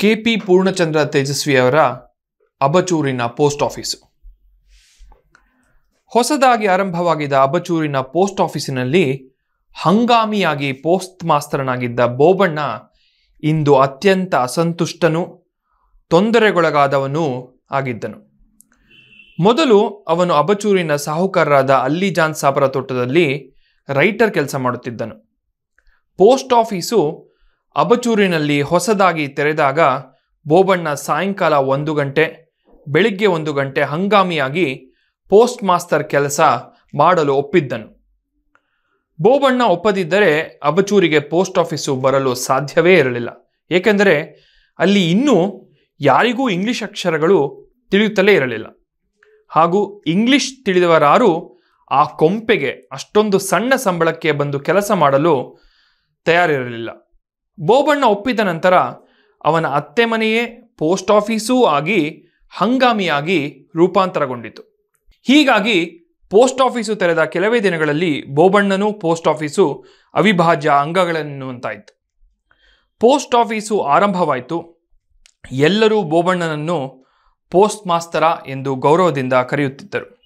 K P Poornachandra ತೇಜಸ್ವಿಯವರ ಅಬಚೂರಿನ post office. ಹೊಸದಾಗಿ ಆರಂಭವಾಗಿದ್ದ ಅಬಚೂರಿನ ಪೋಸ್ಟ್ ಆಫೀಸಿನಲ್ಲಿ ಹಂಗಾಮಿಯಾಗಿ ಪೋಸ್ಟ್ ಮಾಸ್ತರನಾಗಿದ್ದ ಬೋಬಣ್ಣ ಇಂದು ಅತ್ಯಂತ ಅಸಂತುಷ್ಟನೂ ತೊಂದರೆಗೊಳಗಾದವನೂ ಆಗಿದ್ದನು. ಮೊದಲು ಅವನು ಅಬಚೂರಿನ ಸಾಹುಕಾರರಾದ ಅಲ್ಲಿ ಜಾನ್ ಸಾಬರ ತೋಟದಲ್ಲಿ ರೈಟರ್ ಕೆಲಸ ಮಾಡುತ್ತಿದ್ದನು. ಪೋಸ್ಟ್ ಆಫೀಸು ಅಬಚೂರಿನಲ್ಲಿ ಹೊಸದಾಗಿ ತೆರೆದಾಗ ಬೋಬಣ್ಣ ಸಾಯಂಕಾಲ ಒಂದು ಗಂಟೆ, ಬೆಳಿಗ್ಗೆ ಒಂದು ಗಂಟೆ ಹಂಗಾಮಿಯಾಗಿ ಪೋಸ್ಟ್ ಮಾಸ್ತರ್ ಕೆಲಸ ಮಾಡಲು ಒಪ್ಪಿದ್ದನು. ಬೋಬಣ್ಣ ಒಪ್ಪದಿದ್ದರೆ ಅಬಚೂರಿಗೆ ಪೋಸ್ಟ್ ಆಫೀಸು ಬರಲು ಸಾಧ್ಯವೇ ಇರಲಿಲ್ಲ. ಏಕೆಂದರೆ ಅಲ್ಲಿ ಇನ್ನೂ ಯಾರಿಗೂ ಇಂಗ್ಲಿಷ್ ಅಕ್ಷರಗಳು ತಿಳಿಯುತ್ತಲೇ ಇರಲಿಲ್ಲ. ಹಾಗೂ ಇಂಗ್ಲಿಷ್ ತಿಳಿದವರಾರು ಆ ಕೊಂಪೆಗೆ ಅಷ್ಟೊಂದು ಸಣ್ಣ ಸಂಬಳಕ್ಕೆ ಬಂದು ಕೆಲಸ ಮಾಡಲು ತಯಾರಿರಲಿಲ್ಲ. ಬೋಬಣ್ಣ ಒಪ್ಪಿದ ನಂತರ ಅವನ ಅತ್ತೆ ಮನೆಯೇ ಪೋಸ್ಟ್ ಆಫೀಸೂ ಆಗಿ ಹಂಗಾಮಿಯಾಗಿ ರೂಪಾಂತರಗೊಂಡಿತು. ಹೀಗಾಗಿ ಪೋಸ್ಟ್ ಆಫೀಸು ತೆರೆದ ಕೆಲವೇ ದಿನಗಳಲ್ಲಿ ಬೋಬಣ್ಣನೂ ಪೋಸ್ಟ್ ಆಫೀಸು ಅವಿಭಾಜ್ಯ ಅಂಗಗಳೆನ್ನುವಂತಾಯಿತು. ಪೋಸ್ಟ್ ಆಫೀಸು ಆರಂಭವಾಯಿತು. ಎಲ್ಲರೂ ಬೋಬಣ್ಣನನ್ನು ಪೋಸ್ಟ್ ಮಾಸ್ತರ ಎಂದು ಗೌರವದಿಂದ ಕರೆಯುತ್ತಿದ್ದರು.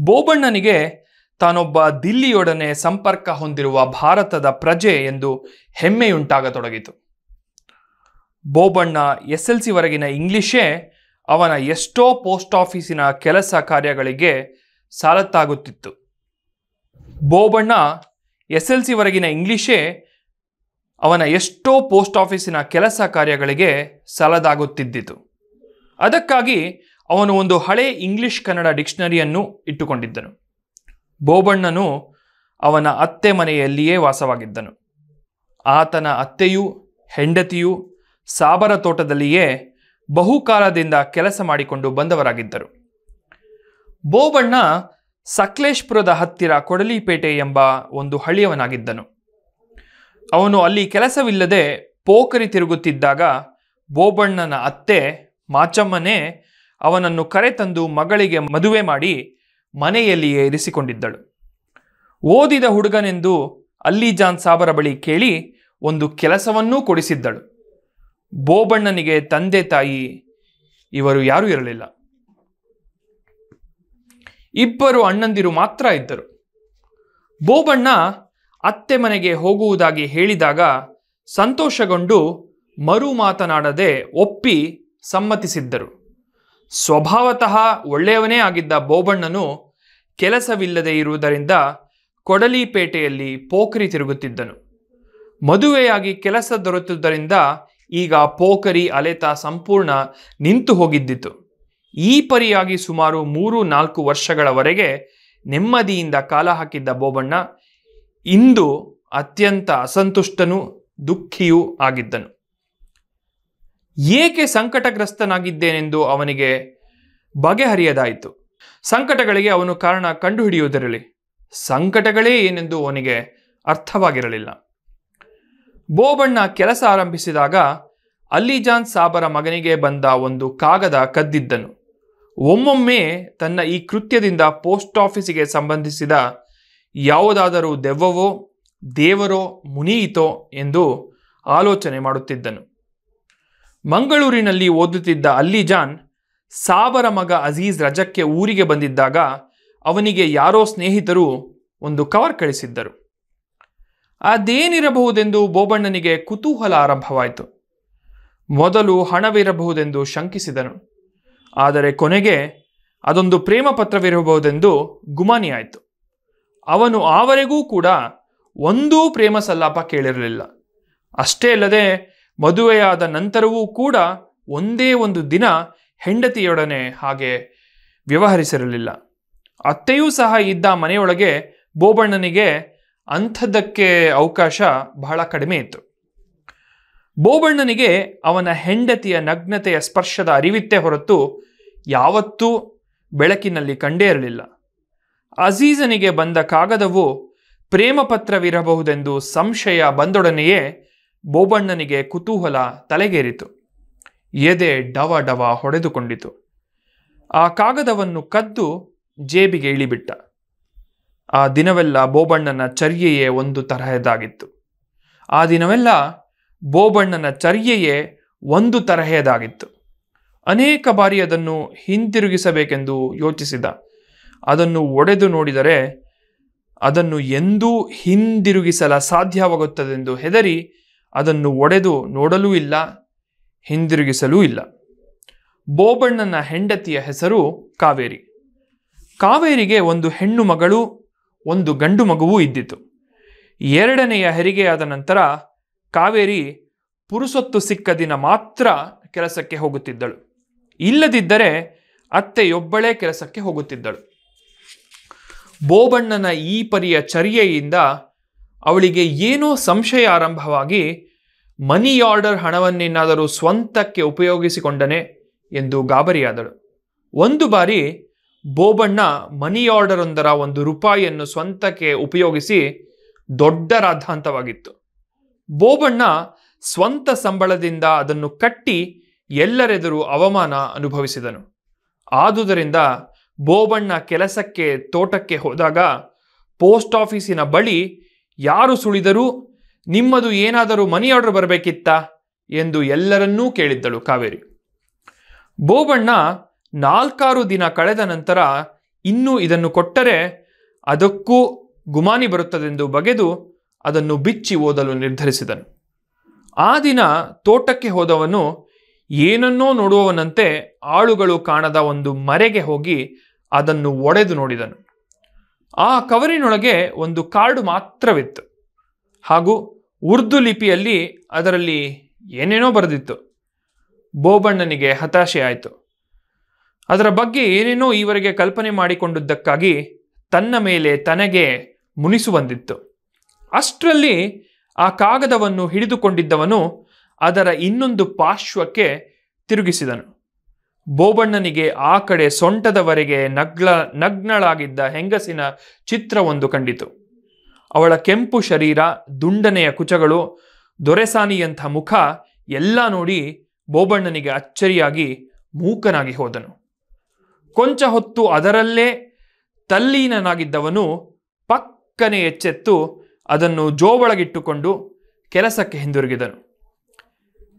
ಬೋಬಣ್ಣನಿಗೆ ತಾನೊಬ್ಬ ದಿಲ್ಲಿಯೊಡನೆ ಸಂಪರ್ಕ ಹೊಂದಿರುವ ಭಾರತದ ಪ್ರಜೆ ಎಂದು ಹೆಮ್ಮೆಯುಂಟಾಗತೊಡಗಿತು. ಬೋಬಣ್ಣ ಎಸ್ ಎಲ್ ಸಿವರೆಗಿನ ಇಂಗ್ಲಿಷೇ ಅವನ ಎಷ್ಟೋ ಪೋಸ್ಟ್ ಆಫೀಸಿನ ಕೆಲಸ ಕಾರ್ಯಗಳಿಗೆ ಸಾಲತ್ತಾಗುತ್ತಿತ್ತು. ಬೋಬಣ್ಣ ಎಸ್ ಎಲ್ ಸಿವರೆಗಿನ ಇಂಗ್ಲಿಷೇ ಅವನ ಎಷ್ಟೋ ಪೋಸ್ಟ್ ಆಫೀಸಿನ ಕೆಲಸ ಕಾರ್ಯಗಳಿಗೆ ಸಲದಾಗುತ್ತಿದ್ದಿತು. ಅದಕ್ಕಾಗಿ ಅವನು ಒಂದು ಹಳೆ ಇಂಗ್ಲಿಷ್ ಕನ್ನಡ ಡಿಕ್ಷನರಿಯನ್ನು ಇಟ್ಟುಕೊಂಡಿದ್ದನು. ಬೋಬಣ್ಣನು ಅವನ ಅತ್ತೆ ಮನೆಯಲ್ಲಿಯೇ ವಾಸವಾಗಿದ್ದನು. ಆತನ ಅತ್ತೆಯೂ ಹೆಂಡತಿಯೂ ಸಾಬರ ತೋಟದಲ್ಲಿಯೇ ಬಹುಕಾಲದಿಂದ ಕೆಲಸ ಮಾಡಿಕೊಂಡು ಬಂದವರಾಗಿದ್ದರು. ಬೋಬಣ್ಣ ಸಕ್ಲೇಶ್ಪುರದ ಹತ್ತಿರ ಕೊಡಲಿಪೇಟೆ ಎಂಬ ಒಂದು ಹಳ್ಳಿಯವನಾಗಿದ್ದನು. ಅವನು ಅಲ್ಲಿ ಕೆಲಸವಿಲ್ಲದೆ ಪೋಖರಿ ತಿರುಗುತ್ತಿದ್ದಾಗ ಬೋಬಣ್ಣನ ಅತ್ತೆ ಮಾಚಮ್ಮನೇ ಅವನನ್ನು ಕರೆತಂದು ಮಗಳಿಗೆ ಮದುವೆ ಮಾಡಿ ಮನೆಯಲ್ಲಿಯೇ ಇರಿಸಿಕೊಂಡಿದ್ದಳು. ಓದಿದ ಹುಡುಗನೆಂದು ಅಲ್ಲಿ ಜಾನ್ ಸಾಬರ ಬಳಿ ಕೇಳಿ ಒಂದು ಕೆಲಸವನ್ನೂ ಕೊಡಿಸಿದ್ದಳು. ಬೋಬಣ್ಣನಿಗೆ ತಂದೆ ತಾಯಿ ಇವರು ಯಾರೂ ಇರಲಿಲ್ಲ. ಇಬ್ಬರು ಅಣ್ಣಂದಿರು ಮಾತ್ರ ಇದ್ದರು. ಬೋಬಣ್ಣ ಅತ್ತೆ ಮನೆಗೆ ಹೋಗುವುದಾಗಿ ಹೇಳಿದಾಗ ಸಂತೋಷಗೊಂಡು ಮರು ಮಾತನಾಡದೆ ಒಪ್ಪಿ ಸಮ್ಮತಿಸಿದ್ದರು. ಸ್ವಭಾವತಃ ಒಳ್ಳೆಯವನೇ ಆಗಿದ್ದ ಬೋಬಣ್ಣನು ಕೆಲಸವಿಲ್ಲದೆ ಇರುವುದರಿಂದ ಕೊಡಲಿಪೇಟೆಯಲ್ಲಿ ಪೋಖರಿ ತಿರುಗುತ್ತಿದ್ದನು. ಮದುವೆಯಾಗಿ ಕೆಲಸ ದೊರೆತುದರಿಂದ ಈಗ ಪೋಖರಿ ಅಲೆತ ಸಂಪೂರ್ಣ ನಿಂತು ಹೋಗಿದ್ದಿತು. ಈ ಪರಿಯಾಗಿ ಸುಮಾರು ಮೂರು ನಾಲ್ಕು ವರ್ಷಗಳವರೆಗೆ ನೆಮ್ಮದಿಯಿಂದ ಕಾಲ ಹಾಕಿದ್ದ ಬೋಬಣ್ಣ ಇಂದು ಅತ್ಯಂತ ಅಸಂತುಷ್ಟನೂ ದುಃಖಿಯೂ ಆಗಿದ್ದನು. ಏಕೆ ಸಂಕಟಗ್ರಸ್ತನಾಗಿದ್ದೇನೆಂದು ಅವನಿಗೆ ಬಗೆಹರಿಯದಾಯಿತು. ಸಂಕಟಗಳಿಗೆ ಅವನು ಕಾರಣ ಕಂಡುಹಿಡಿಯುವುದಿರಲಿ. ಸಂಕಟಗಳೇ ಏನೆಂದು ಅವನಿಗೆ ಅರ್ಥವಾಗಿರಲಿಲ್ಲ. ಬೋಬಣ್ಣ ಕೆಲಸ ಆರಂಭಿಸಿದಾಗ ಅಲ್ಲಿಜಾನ್ ಸಾಬರ ಮಗನಿಗೆ ಬಂದ ಒಂದು ಕಾಗದ ಕದ್ದಿದ್ದನು. ಒಮ್ಮೊಮ್ಮೆ ತನ್ನ ಈ ಕೃತ್ಯದಿಂದ ಪೋಸ್ಟ್ ಆಫೀಸಿಗೆ ಸಂಬಂಧಿಸಿದ ಯಾವುದಾದರೂ ದೆವ್ವವೋ, ದೇವರೋ, ಮುನಿಯಿತೋ ಎಂದು ಆಲೋಚನೆ ಮಾಡುತ್ತಿದ್ದನು. ಮಂಗಳೂರಿನಲ್ಲಿ ಓದುತ್ತಿದ್ದ ಅಲ್ಲಿಜಾನ್ ಸಾವರ ಮಗ ಅಜೀಜ್ ರಜಕ್ಕೆ ಊರಿಗೆ ಬಂದಿದ್ದಾಗ ಅವನಿಗೆ ಯಾರೋ ಸ್ನೇಹಿತರು ಒಂದು ಕವರ್ ಕಳಿಸಿದ್ದರು. ಅದೇನಿರಬಹುದೆಂದು ಬೋಬಣ್ಣನಿಗೆ ಕುತೂಹಲ ಆರಂಭವಾಯಿತು. ಮೊದಲು ಹಣವಿರಬಹುದೆಂದು ಶಂಕಿಸಿದನು. ಆದರೆ ಕೊನೆಗೆ ಅದೊಂದು ಪ್ರೇಮ ಪತ್ರವಿರಬಹುದೆಂದು ಗುಮಾನಿಯಾಯಿತು. ಅವನು ಆವರೆಗೂ ಕೂಡ ಒಂದೂ ಪ್ರೇಮ ಸಲ್ಲಾಪ ಕೇಳಿರಲಿಲ್ಲ. ಅಷ್ಟೇ ಅಲ್ಲದೆ ಮದುವೆಯಾದ ನಂತರವೂ ಕೂಡ ಒಂದೇ ಒಂದು ದಿನ ಹೆಂಡತಿಯೊಡನೆ ಹಾಗೆ ವ್ಯವಹರಿಸಿರಲಿಲ್ಲ. ಅತ್ತೆಯೂ ಸಹ ಇದ್ದ ಮನೆಯೊಳಗೆ ಬೋಬಣ್ಣನಿಗೆ ಅಂಥದ್ದಕ್ಕೆ ಅವಕಾಶ ಬಹಳ ಕಡಿಮೆ ಇತ್ತು. ಬೋಬಣ್ಣನಿಗೆ ಅವನ ಹೆಂಡತಿಯ ನಗ್ನತೆಯ ಸ್ಪರ್ಶದ ಅರಿವಿತ್ತೇ ಹೊರತು ಯಾವತ್ತೂ ಬೆಳಕಿನಲ್ಲಿ ಕಂಡೇ ಇರಲಿಲ್ಲ. ಅಜೀಜನಿಗೆ ಬಂದ ಕಾಗದವು ಪ್ರೇಮಪತ್ರವಿರಬಹುದೆಂದು ಸಂಶಯ ಬಂದೊಡನೆಯೇ ಬೋಬಣ್ಣನಿಗೆ ಕುತೂಹಲ ತಲೆಗೇರಿತು. ಎದೆ ಡವ ಡವ ಹೊಡೆದುಕೊಂಡಿತು. ಆ ಕಾಗದವನ್ನು ಕದ್ದು ಜೇಬಿಗೆ ಇಳಿಬಿಟ್ಟ. ಆ ದಿನವೆಲ್ಲ ಬೋಬಣ್ಣನ ಚರ್ಯೆಯೇ ಒಂದು ತರಹದಾಗಿತ್ತು ಆ ದಿನವೆಲ್ಲ ಬೋಬಣ್ಣನ ಚರ್ಯೆಯೇ ಒಂದು ತರಹದಾಗಿತ್ತು ಅನೇಕ ಬಾರಿ ಅದನ್ನು ಹಿಂತಿರುಗಿಸಬೇಕೆಂದು ಯೋಚಿಸಿದ. ಅದನ್ನು ಒಡೆದು ನೋಡಿದರೆ ಅದನ್ನು ಎಂದೂ ಹಿಂದಿರುಗಿಸಲ ಸಾಧ್ಯವಾಗುತ್ತದೆಂದು ಹೆದರಿ ಅದನ್ನು ಒಡೆದು ನೋಡಲೂ ಇಲ್ಲ, ಹಿಂದಿರುಗಿಸಲೂ ಇಲ್ಲ. ಬೋಬಣ್ಣನ ಹೆಂಡತಿಯ ಹೆಸರು ಕಾವೇರಿ. ಕಾವೇರಿಗೆ ಒಂದು ಹೆಣ್ಣು ಮಗಳು, ಒಂದು ಗಂಡು ಮಗುವೂ ಇದ್ದಿತು. ಎರಡನೆಯ ಹೆರಿಗೆಯಾದ ನಂತರ ಕಾವೇರಿ ಪುರುಸೊತ್ತು ಸಿಕ್ಕ ದಿನ ಮಾತ್ರ ಕೆಲಸಕ್ಕೆ ಹೋಗುತ್ತಿದ್ದಳು. ಇಲ್ಲದಿದ್ದರೆ ಅತ್ತೆಯೊಬ್ಬಳೇ ಕೆಲಸಕ್ಕೆ ಹೋಗುತ್ತಿದ್ದಳು. ಬೋಬಣ್ಣನ ಈ ಪರಿಯ ಚರ್ಯೆಯಿಂದ ಅವಳಿಗೆ ಏನೋ ಸಂಶಯ ಆರಂಭವಾಗಿ, ಮನಿ ಆರ್ಡರ್ ಹಣವನ್ನೇನಾದರೂ ಸ್ವಂತಕ್ಕೆ ಉಪಯೋಗಿಸಿಕೊಂಡನೆ ಎಂದು ಗಾಬರಿಯಾದಳು. ಒಂದು ಬಾರಿ ಬೋಬಣ್ಣ ಮನಿ ಆರ್ಡರ್ ಒಂದರ ಒಂದು ರೂಪಾಯಿಯನ್ನು ಸ್ವಂತಕ್ಕೆ ಉಪಯೋಗಿಸಿ ದೊಡ್ಡ ರಾದ್ಧಾಂತವಾಗಿತ್ತು. ಬೋಬಣ್ಣ ಸ್ವಂತ ಸಂಬಳದಿಂದ ಅದನ್ನು ಕಟ್ಟಿ ಎಲ್ಲರೆದುರು ಅವಮಾನ ಅನುಭವಿಸಿದನು. ಆದುದರಿಂದ ಬೋಬಣ್ಣ ಕೆಲಸಕ್ಕೆ, ತೋಟಕ್ಕೆ ಹೋದಾಗ ಪೋಸ್ಟ್ ಆಫೀಸಿನ ಬಳಿ ಯಾರು ಸುಳಿದರೂ ನಿಮ್ಮದು ಏನಾದರೂ ಮನಿ ಆರ್ಡರ್ ಬರಬೇಕಿತ್ತಾ ಎಂದು ಎಲ್ಲರನ್ನೂ ಕೇಳಿದ್ದಳು ಕಾವೇರಿ. ಬೋಬಣ್ಣ ನಾಲ್ಕಾರು ದಿನ ಕಳೆದ ನಂತರ ಇನ್ನೂ ಇದನ್ನು ಕೊಟ್ಟರೆ ಅದಕ್ಕೂ ಗುಮಾನಿ ಬರುತ್ತದೆಂದು ಬಗೆದು ಅದನ್ನು ಬಿಚ್ಚಿ ಓದಲು ನಿರ್ಧರಿಸಿದನು. ಆ ದಿನ ತೋಟಕ್ಕೆ ಹೋದವನು ಏನನ್ನೋ ನೋಡುವವನಂತೆ ಆಳುಗಳು ಕಾಣದ ಒಂದು ಮರೆಗೆ ಹೋಗಿ ಅದನ್ನು ಒಡೆದು ನೋಡಿದನು. ಆ ಕವರಿನೊಳಗೆ ಒಂದು ಕಾರ್ಡು ಮಾತ್ರವಿತ್ತು. ಹಾಗೂ ಉರ್ದು ಲಿಪಿಯಲ್ಲಿ ಅದರಲ್ಲಿ ಏನೇನೋ ಬರೆದಿತ್ತು. ಬೋಬಣ್ಣನಿಗೆ ಹತಾಶೆ ಆಯಿತು. ಅದರ ಬಗ್ಗೆ ಏನೇನೋ ಈವರೆಗೆ ಕಲ್ಪನೆ ಮಾಡಿಕೊಂಡಿದ್ದಕ್ಕಾಗಿ ತನ್ನ ಮೇಲೆ ತನಗೆ ಮುನಿಸು ಬಂದಿತ್ತು. ಅಷ್ಟರಲ್ಲಿ ಆ ಕಾಗದವನ್ನು ಹಿಡಿದುಕೊಂಡಿದ್ದವನು ಅದರ ಇನ್ನೊಂದು ಪಾರ್ಶ್ವಕ್ಕೆ ತಿರುಗಿಸಿದನು. ಬೋಬಣ್ಣನಿಗೆ ಆ ಕಡೆ ಸೊಂಟದವರೆಗೆ ನಗ್ಲ, ನಗ್ನಳಾಗಿದ್ದ ಹೆಂಗಸಿನ ಚಿತ್ರವೊಂದು ಕಂಡಿತು. ಅವಳ ಕೆಂಪು ಶರೀರ, ದುಂಡನೆಯ ಕುಚಗಳು, ದೊರೆಸಾನಿಯಂಥ ಮುಖ ಎಲ್ಲ ನೋಡಿ ಬೋಬಣ್ಣನಿಗೆ ಅಚ್ಚರಿಯಾಗಿ ಮೂಕನಾಗಿ ಹೋದನು. ಕೊಂಚ ಹೊತ್ತು ಅದರಲ್ಲೇ ತಲ್ಲೀನನಾಗಿದ್ದವನು ಪಕ್ಕನೆ ಎಚ್ಚೆತ್ತು ಅದನ್ನು ಜೋಬಳಗಿಟ್ಟುಕೊಂಡು ಕೆಲಸಕ್ಕೆ ಹಿಂದಿರುಗಿದನು.